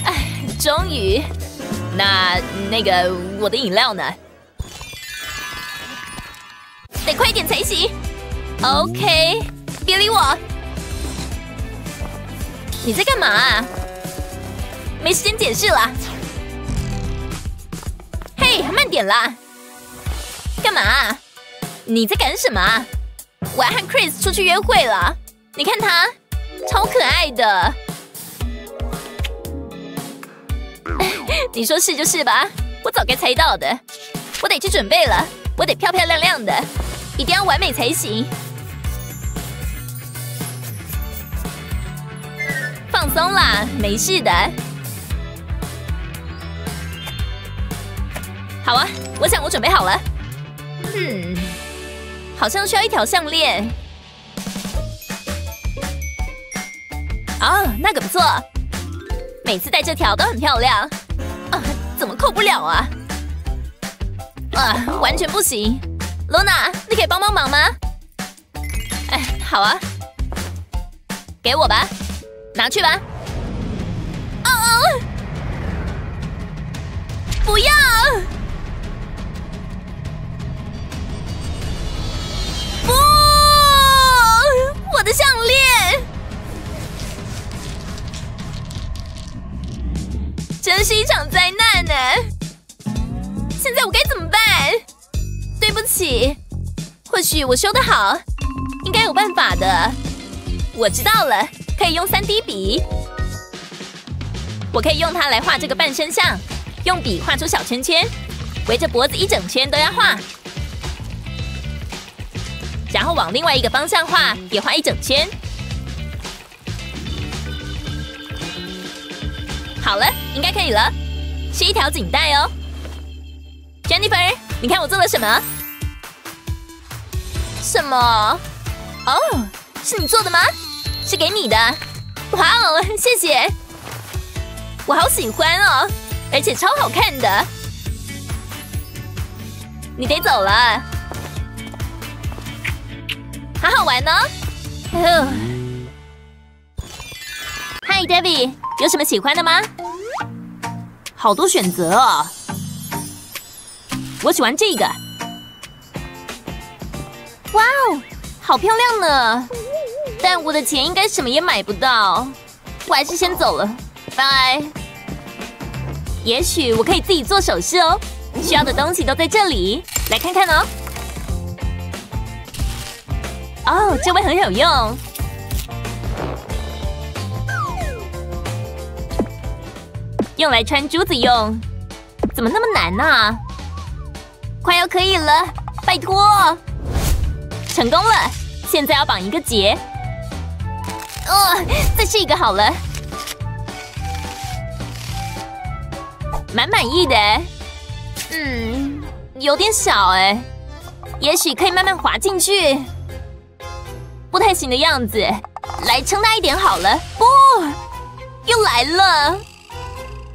[SPEAKER 1] 哎，终于，那那个我的饮料呢？得快点才行。OK，别理我。你在干嘛？没时间解释了。嘿，慢点啦！干嘛？你在干什么？我要和 Chris 出去约会了。你看他，超可爱的。你说是就是吧？我早该猜到的。我得去准备了，我得漂漂亮亮的，一定要完美才行。放松啦，没事的。好啊，我想我准备好了。嗯，好像需要一条项链。啊，那个不错，每次戴这条都很漂亮。啊，怎么扣不了啊？啊，完全不行。罗娜，你可以帮帮忙吗？哎，好啊，给我吧，拿去吧。哦哦！不要！我修的好，应该有办法的。我知道了，可以用三 D 笔，我可以用它来画这个半身像，用笔画出小圈圈，围着脖子一整圈都要画，然后往另外一个方向画，也画一整圈。好了，应该可以了，是一条颈带哦。Jennifer，你看我做了什么？什么？哦，是你做的吗？是给你的。哇哦，谢谢。我好喜欢哦，而且超好看的。你得走了，好好玩哦。嗨，Debbie。有什么喜欢的吗？好多选择哦！我喜欢这个。哇哦，好漂亮呢！但我的钱应该什么也买不到，我还是先走了，拜。也许我可以自己做首饰哦，需要的东西都在这里，来看看哦。哦，这位很有用。用来穿珠子用，怎么那么难呢？快要可以了，拜托！成功了，现在要绑一个结。哦，再试一个好了。蛮满意的，嗯，有点小哎，也许可以慢慢滑进去。不太行的样子，来撑大一点好了。不，又来了。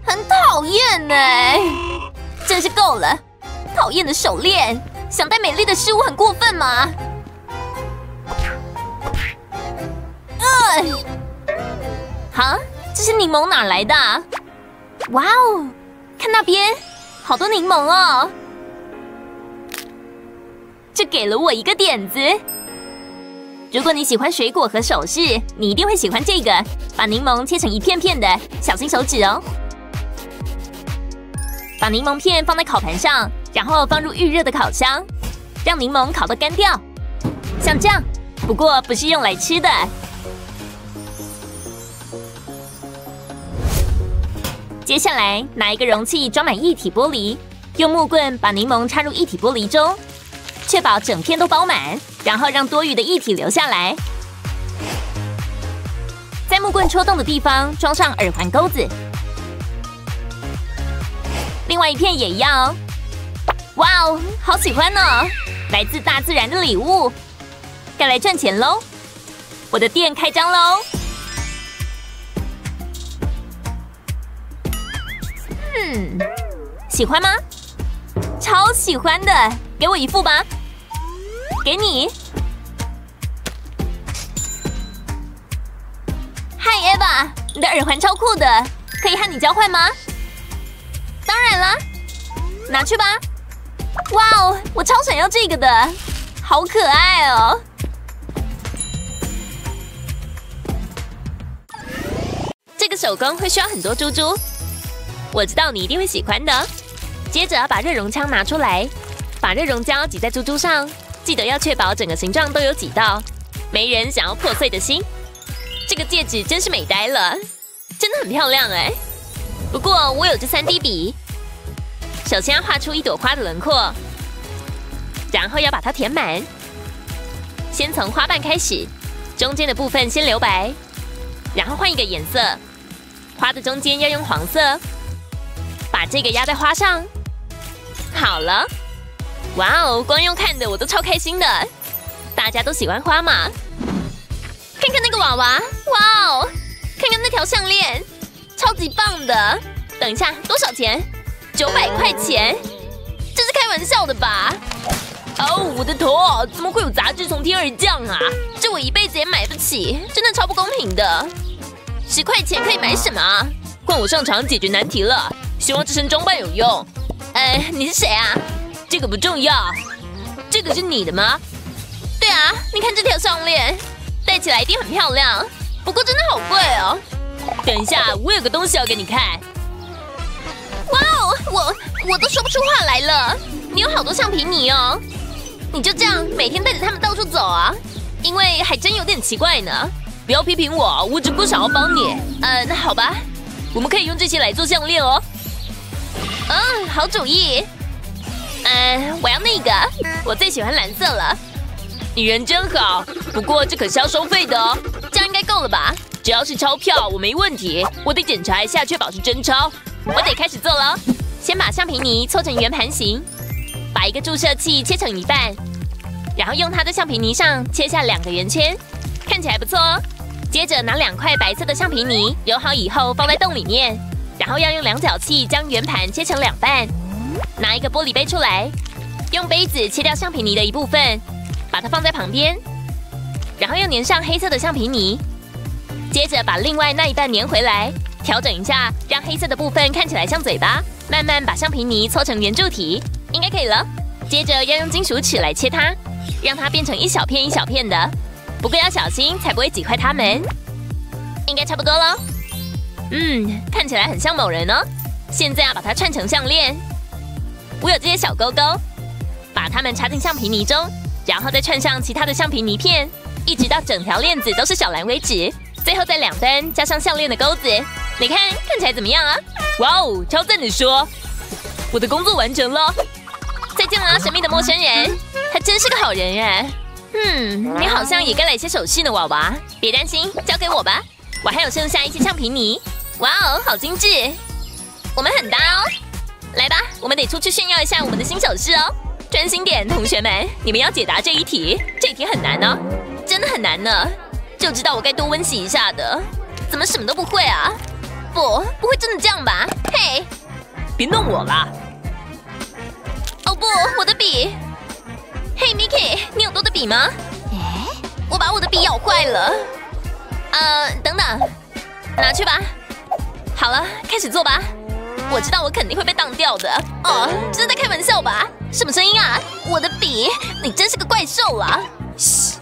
[SPEAKER 1] 很讨厌呢，真是够了！讨厌的手链，想戴美丽的事物很过分吗？哎，哈，这些柠檬哪来的？哇哦，看那边，好多柠檬哦！这给了我一个点子。如果你喜欢水果和首饰，你一定会喜欢这个。把柠檬切成一片片的，小心手指哦。把柠檬片放在烤盘上，然后放入预热的烤箱，让柠檬烤到干掉，像这样。不过不是用来吃的。接下来拿一个容器装满一体玻璃，用木棍把柠檬插入一体玻璃中，确保整片都包满，然后让多余的液体留下来。在木棍戳动的地方装上耳环钩子。另外一片也一样哦！哇哦，好喜欢呢！来自大自然的礼物，该来赚钱喽！我的店开张喽！嗯，喜欢吗？超喜欢的，给我一副吧！给你。嗨，Eva，你的耳环超酷的，可以和你交换吗？当然了，拿去吧！哇哦，我超想要这个的，好可爱哦！手工会需要很多珠珠，我知道你一定会喜欢的。接着把热熔枪拿出来，把热熔胶挤在珠珠上，记得要确保整个形状都有挤到，没人想要破碎的心。这个戒指真是美呆了，真的很漂亮哎！不过我有这三 D 笔，首先要画出一朵花的轮廓，然后要把它填满。先从花瓣开始，中间的部分先留白，然后换一个颜色，花的中间要用黄色，把这个压在花上。好了，哇哦，光用看的我都超开心的。大家都喜欢花嘛？看看那个娃娃，哇哦！看看那条项链，超级棒的。等一下，多少钱？九百块钱？这是开玩笑的吧？哦，我的头，怎么会有杂志从天而降啊？这我一辈子也买不起，真的超不公平的。十块钱可以买什么？换我上场解决难题了。希望这身装扮有用。哎，你是谁啊？这个不重要。这个是你的吗？对啊，你看这条项链，戴起来一定很漂亮。不过真的好贵哦。等一下，我有个东西要给你看。哇哦，我我都说不出话来了。你有好多橡皮泥哦。你就这样每天带着他们到处走啊？因为还真有点奇怪呢。不要批评我，我只不过想要帮你。呃，那好吧，我们可以用这些来做项链哦。嗯，好主意。嗯，我要那个，我最喜欢蓝色了。你人真好，不过这可是要收费的哦。这样应该够了吧？只要是钞票，我没问题。我得检查一下，确保是真钞。我得开始做了。先把橡皮泥搓成圆盘形，把一个注射器切成一半，然后用它在橡皮泥上切下两个圆圈，看起来不错哦。接着拿两块白色的橡皮泥揉好以后放在洞里面。然后要用量角器将圆盘切成两半，拿一个玻璃杯出来，用杯子切掉橡皮泥的一部分，把它放在旁边，然后又粘上黑色的橡皮泥，接着把另外那一半粘回来，调整一下，让黑色的部分看起来像嘴巴，慢慢把橡皮泥搓成圆柱体，应该可以了。接着要用金属尺来切它，让它变成一小片一小片的，不过要小心，才不会挤坏它们。应该差不多了。嗯，看起来很像某人哦。现在要把它串成项链。我有这些小钩钩，把它们插进橡皮泥中，然后再串上其他的橡皮泥片，一直到整条链子都是小蓝为止。最后在两端加上项链的钩子。你看，看起来怎么样啊？哇哦，超赞的说！我的工作完成了。再见了，神秘的陌生人。他真是个好人哎。嗯，你好像也该来些手续呢，娃娃。别担心，交给我吧。我还有剩下一些橡皮泥。哇哦，好精致！我们很搭哦。来吧，我们得出去炫耀一下我们的新手势哦。专心点，同学们，你们要解答这一题。这一题很难呢，真的很难呢。就知道我该多温习一下的。怎么什么都不会啊？不，不会真的这样吧？嘿，
[SPEAKER 6] 别弄我啦！
[SPEAKER 1] 哦不，我的笔！嘿，Miki，你有多的笔吗？哎，我把我的笔咬坏了。呃，等等，拿去吧。好了，开始做吧。我知道我肯定会被当掉的。哦，这是在开玩笑吧？什么声音啊？我的笔，你真是个怪兽啊！嘘，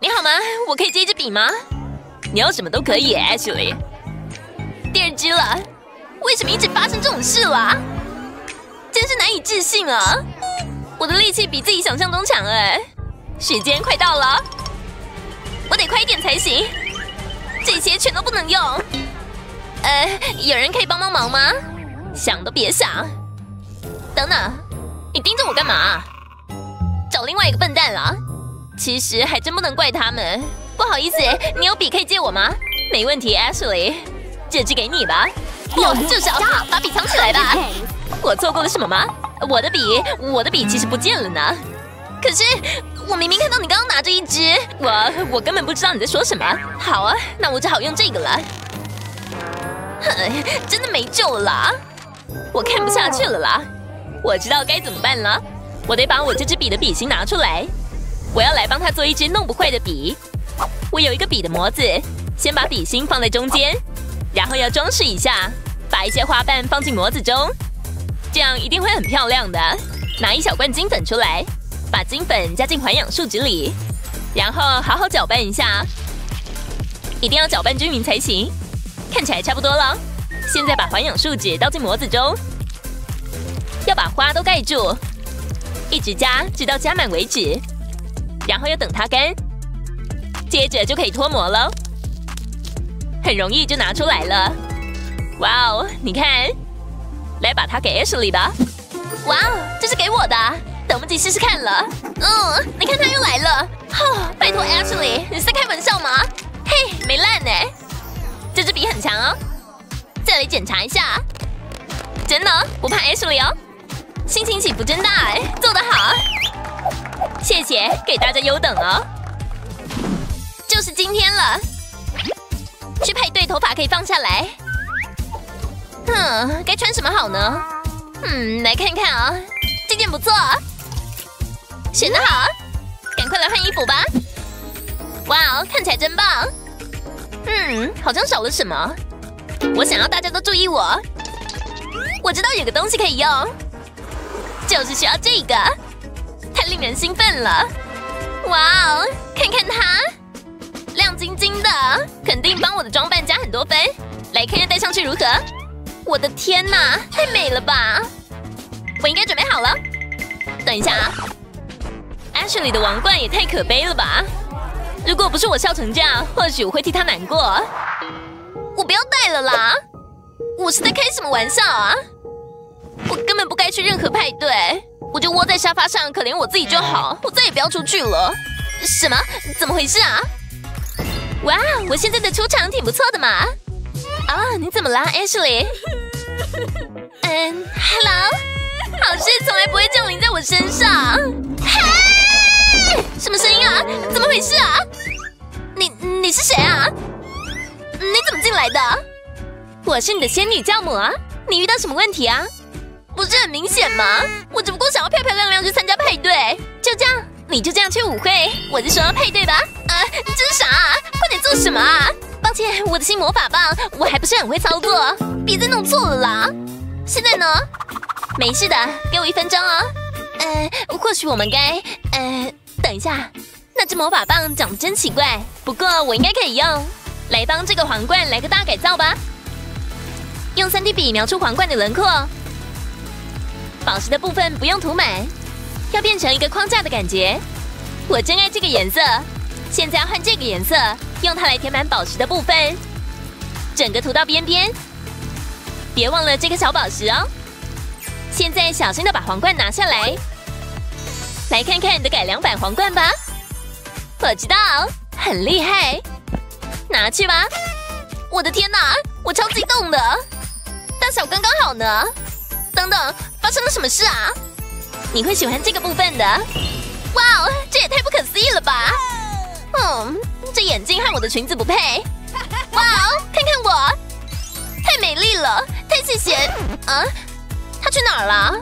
[SPEAKER 1] 你好吗？我可以借一支笔吗？
[SPEAKER 6] 你要什么都可以，Ashley。
[SPEAKER 1] 第二支了，为什么一直发生这种事啦？真是难以置信啊！我的力气比自己想象中强哎。时间快到了，我得快一点才行。这些全都不能用。呃，有人可以帮帮忙吗？想都别想！等等，你盯着我干嘛？找另外一个笨蛋了。其实还真不能怪他们。不好意思，你有笔可以借我吗？没问题，Ashley，这支给你吧。我就是要把笔藏起来吧。我做过了什么吗？我的笔，我的笔其实不见了呢。可是我明明看到你刚刚拿着一支，
[SPEAKER 6] 我我根本不知道你在说什么。
[SPEAKER 1] 好啊，那我只好用这个了。真的没救了啦！我看不下去了啦！我知道该怎么办了，我得把我这支笔的笔芯拿出来。我要来帮他做一支弄不坏的笔。我有一个笔的模子，先把笔芯放在中间，然后要装饰一下，把一些花瓣放进模子中，这样一定会很漂亮的。拿一小罐金粉出来，把金粉加进环氧树脂里，然后好好搅拌一下，一定要搅拌均匀才行。看起来差不多了，现在把环氧树脂倒进模子中，要把花都盖住，一直加直到加满为止，然后要等它干，接着就可以脱模了，很容易就拿出来了。哇哦，你看，来把它给 Ashley 吧。哇哦，这是给我的，等不及试试看了。嗯，你看它又来了。哈，拜托 Ashley，你是在开玩笑吗？嘿，没烂呢。这支笔很强哦，再来检查一下，真的不怕 Ashley 哦。心情起伏真大哎，做得好！谢谢，给大家优等哦。就是今天了，去派对，头发可以放下来。嗯，该穿什么好呢？嗯，来看看啊，这件不错，选得好，赶快来换衣服吧。哇哦，看起来真棒。嗯，好像少了什么。我想要大家都注意我。我知道有个东西可以用，就是需要这个，太令人兴奋了。哇哦，看看它，亮晶晶的，肯定帮我的装扮加很多分。来看看戴上去如何？我的天哪，太美了吧！我应该准备好了。等一下啊，Ashley 的王冠也太可悲了吧！如果不是我笑成这样，或许我会替他难过。我不要戴了啦！我是在开什么玩笑啊？我根本不该去任何派对，我就窝在沙发上，可怜我自己就好。我再也不要出去了。什么？怎么回事啊？哇，我现在的出场挺不错的嘛。啊，你怎么啦，Ashley？嗯，Hello。好事从来不会降临在我身上。嘿，什么声音啊？怎么回事啊？你你是谁啊？你怎么进来的？我是你的仙女教母啊！你遇到什么问题啊？不是很明显吗？我只不过想要漂漂亮亮去参加派对，就这样，你就这样去舞会？我就说要配对吧。啊，这是啥？快点做什么啊？抱歉，我的新魔法棒我还不是很会操作，别再弄错了啦。现在呢？没事的，给我一分钟哦。呃，或许我们该……呃，等一下，那只魔法棒长得真奇怪，不过我应该可以用。来帮这个皇冠来个大改造吧！用三 D 笔描出皇冠的轮廓，宝石的部分不用涂满，要变成一个框架的感觉。我真爱这个颜色，现在要换这个颜色，用它来填满宝石的部分，整个涂到边边。别忘了这颗小宝石哦！现在小心的把皇冠拿下来，来看看你的改良版皇冠吧。我知道，很厉害。拿去吧！我的天哪，我超激动的，大小刚刚好呢。等等，发生了什么事啊？你会喜欢这个部分的。哇哦，这也太不可思议了吧！嗯，这眼镜和我的裙子不配。哇哦，看看我，太美丽了，太谢谢。啊，他去哪儿了？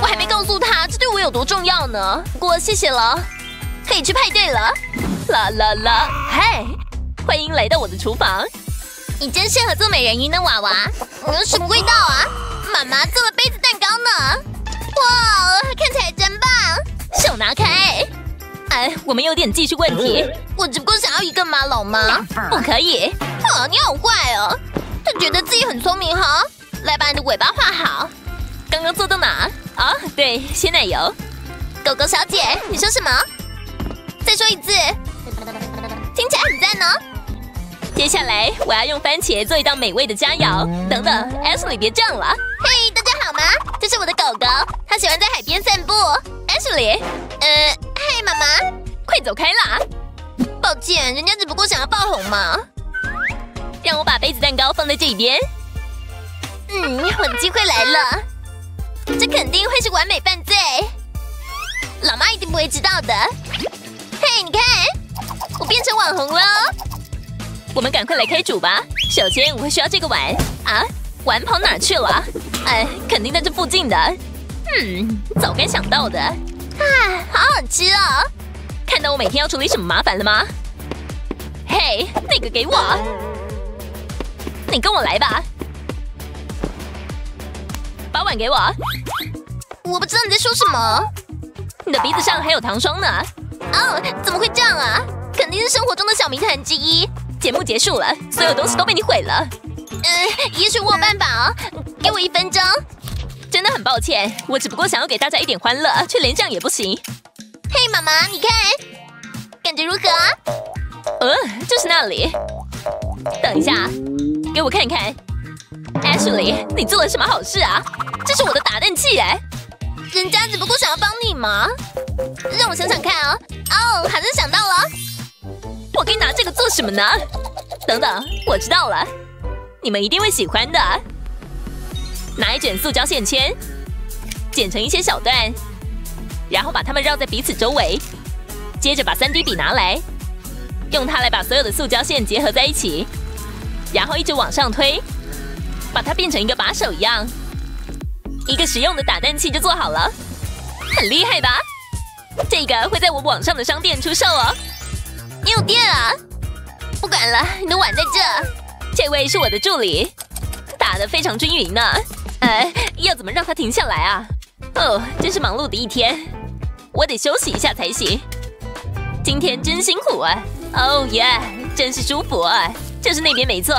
[SPEAKER 1] 我还没告诉他这对我有多重要呢。不过谢谢了，可以去派对了。啦啦啦，嗨！欢迎来到我的厨房，你真适合做美人鱼呢，娃娃。嗯，什么味道啊？妈妈做了杯子蛋糕呢。哇，看起来真棒！手拿开。哎，我们有点技术问题。我只不过想要一个马，老妈。不可以。啊，你好坏哦。他觉得自己很聪明哈。来把你的尾巴画好。刚刚做到哪？啊，对，鲜奶油。狗狗小姐，你说什么？再说一次。听起来很赞呢。接下来我要用番茄做一道美味的佳肴。等等，Ashley 别这样了。嘿，大家好吗？这是我的狗狗，它喜欢在海边散步。Ashley，呃，嗨，妈妈，快走开啦！抱歉，人家只不过想要爆红嘛。让我把杯子蛋糕放在这边。嗯，我的机会来了，这肯定会是完美犯罪。老妈一定不会知道的。嘿，你看，我变成网红了。我们赶快来开煮吧。首先，我会需要这个碗啊，碗跑哪去了？哎，肯定在这附近的。嗯，早该想到的。啊，好好吃哦！看到我每天要处理什么麻烦了吗？嘿，那个给我。你跟我来吧。把碗给我。我不知道你在说什么。你的鼻子上还有糖霜呢。哦，怎么会这样啊？肯定是生活中的小谜团之一。节目结束了，所有东西都被你毁了。嗯，也许我有办法哦，给我一分钟。真的很抱歉，我只不过想要给大家一点欢乐，却连这样也不行。嘿，妈妈，你看，感觉如何？呃，就是那里。等一下，给我看看。Ashley，你做了什么好事啊？这是我的打蛋器哎。人家只不过想要帮你嘛。让我想想看啊。哦，好像想到了。我可以拿这个做什么呢？等等，我知道了，你们一定会喜欢的。拿一卷塑胶线圈，剪成一些小段，然后把它们绕在彼此周围。接着把三 D 笔拿来，用它来把所有的塑胶线结合在一起，然后一直往上推，把它变成一个把手一样。一个实用的打蛋器就做好了，很厉害吧？这个会在我网上的商店出售哦。
[SPEAKER 2] 你有电啊？不管了，你的碗在这。
[SPEAKER 1] 这位是我的助理，打得非常均匀呢。呃，要怎么让它停下来啊？哦，真是忙碌的一天，我得休息一下才行。今天真辛苦啊！哦耶，真是舒服啊！就是那边没错，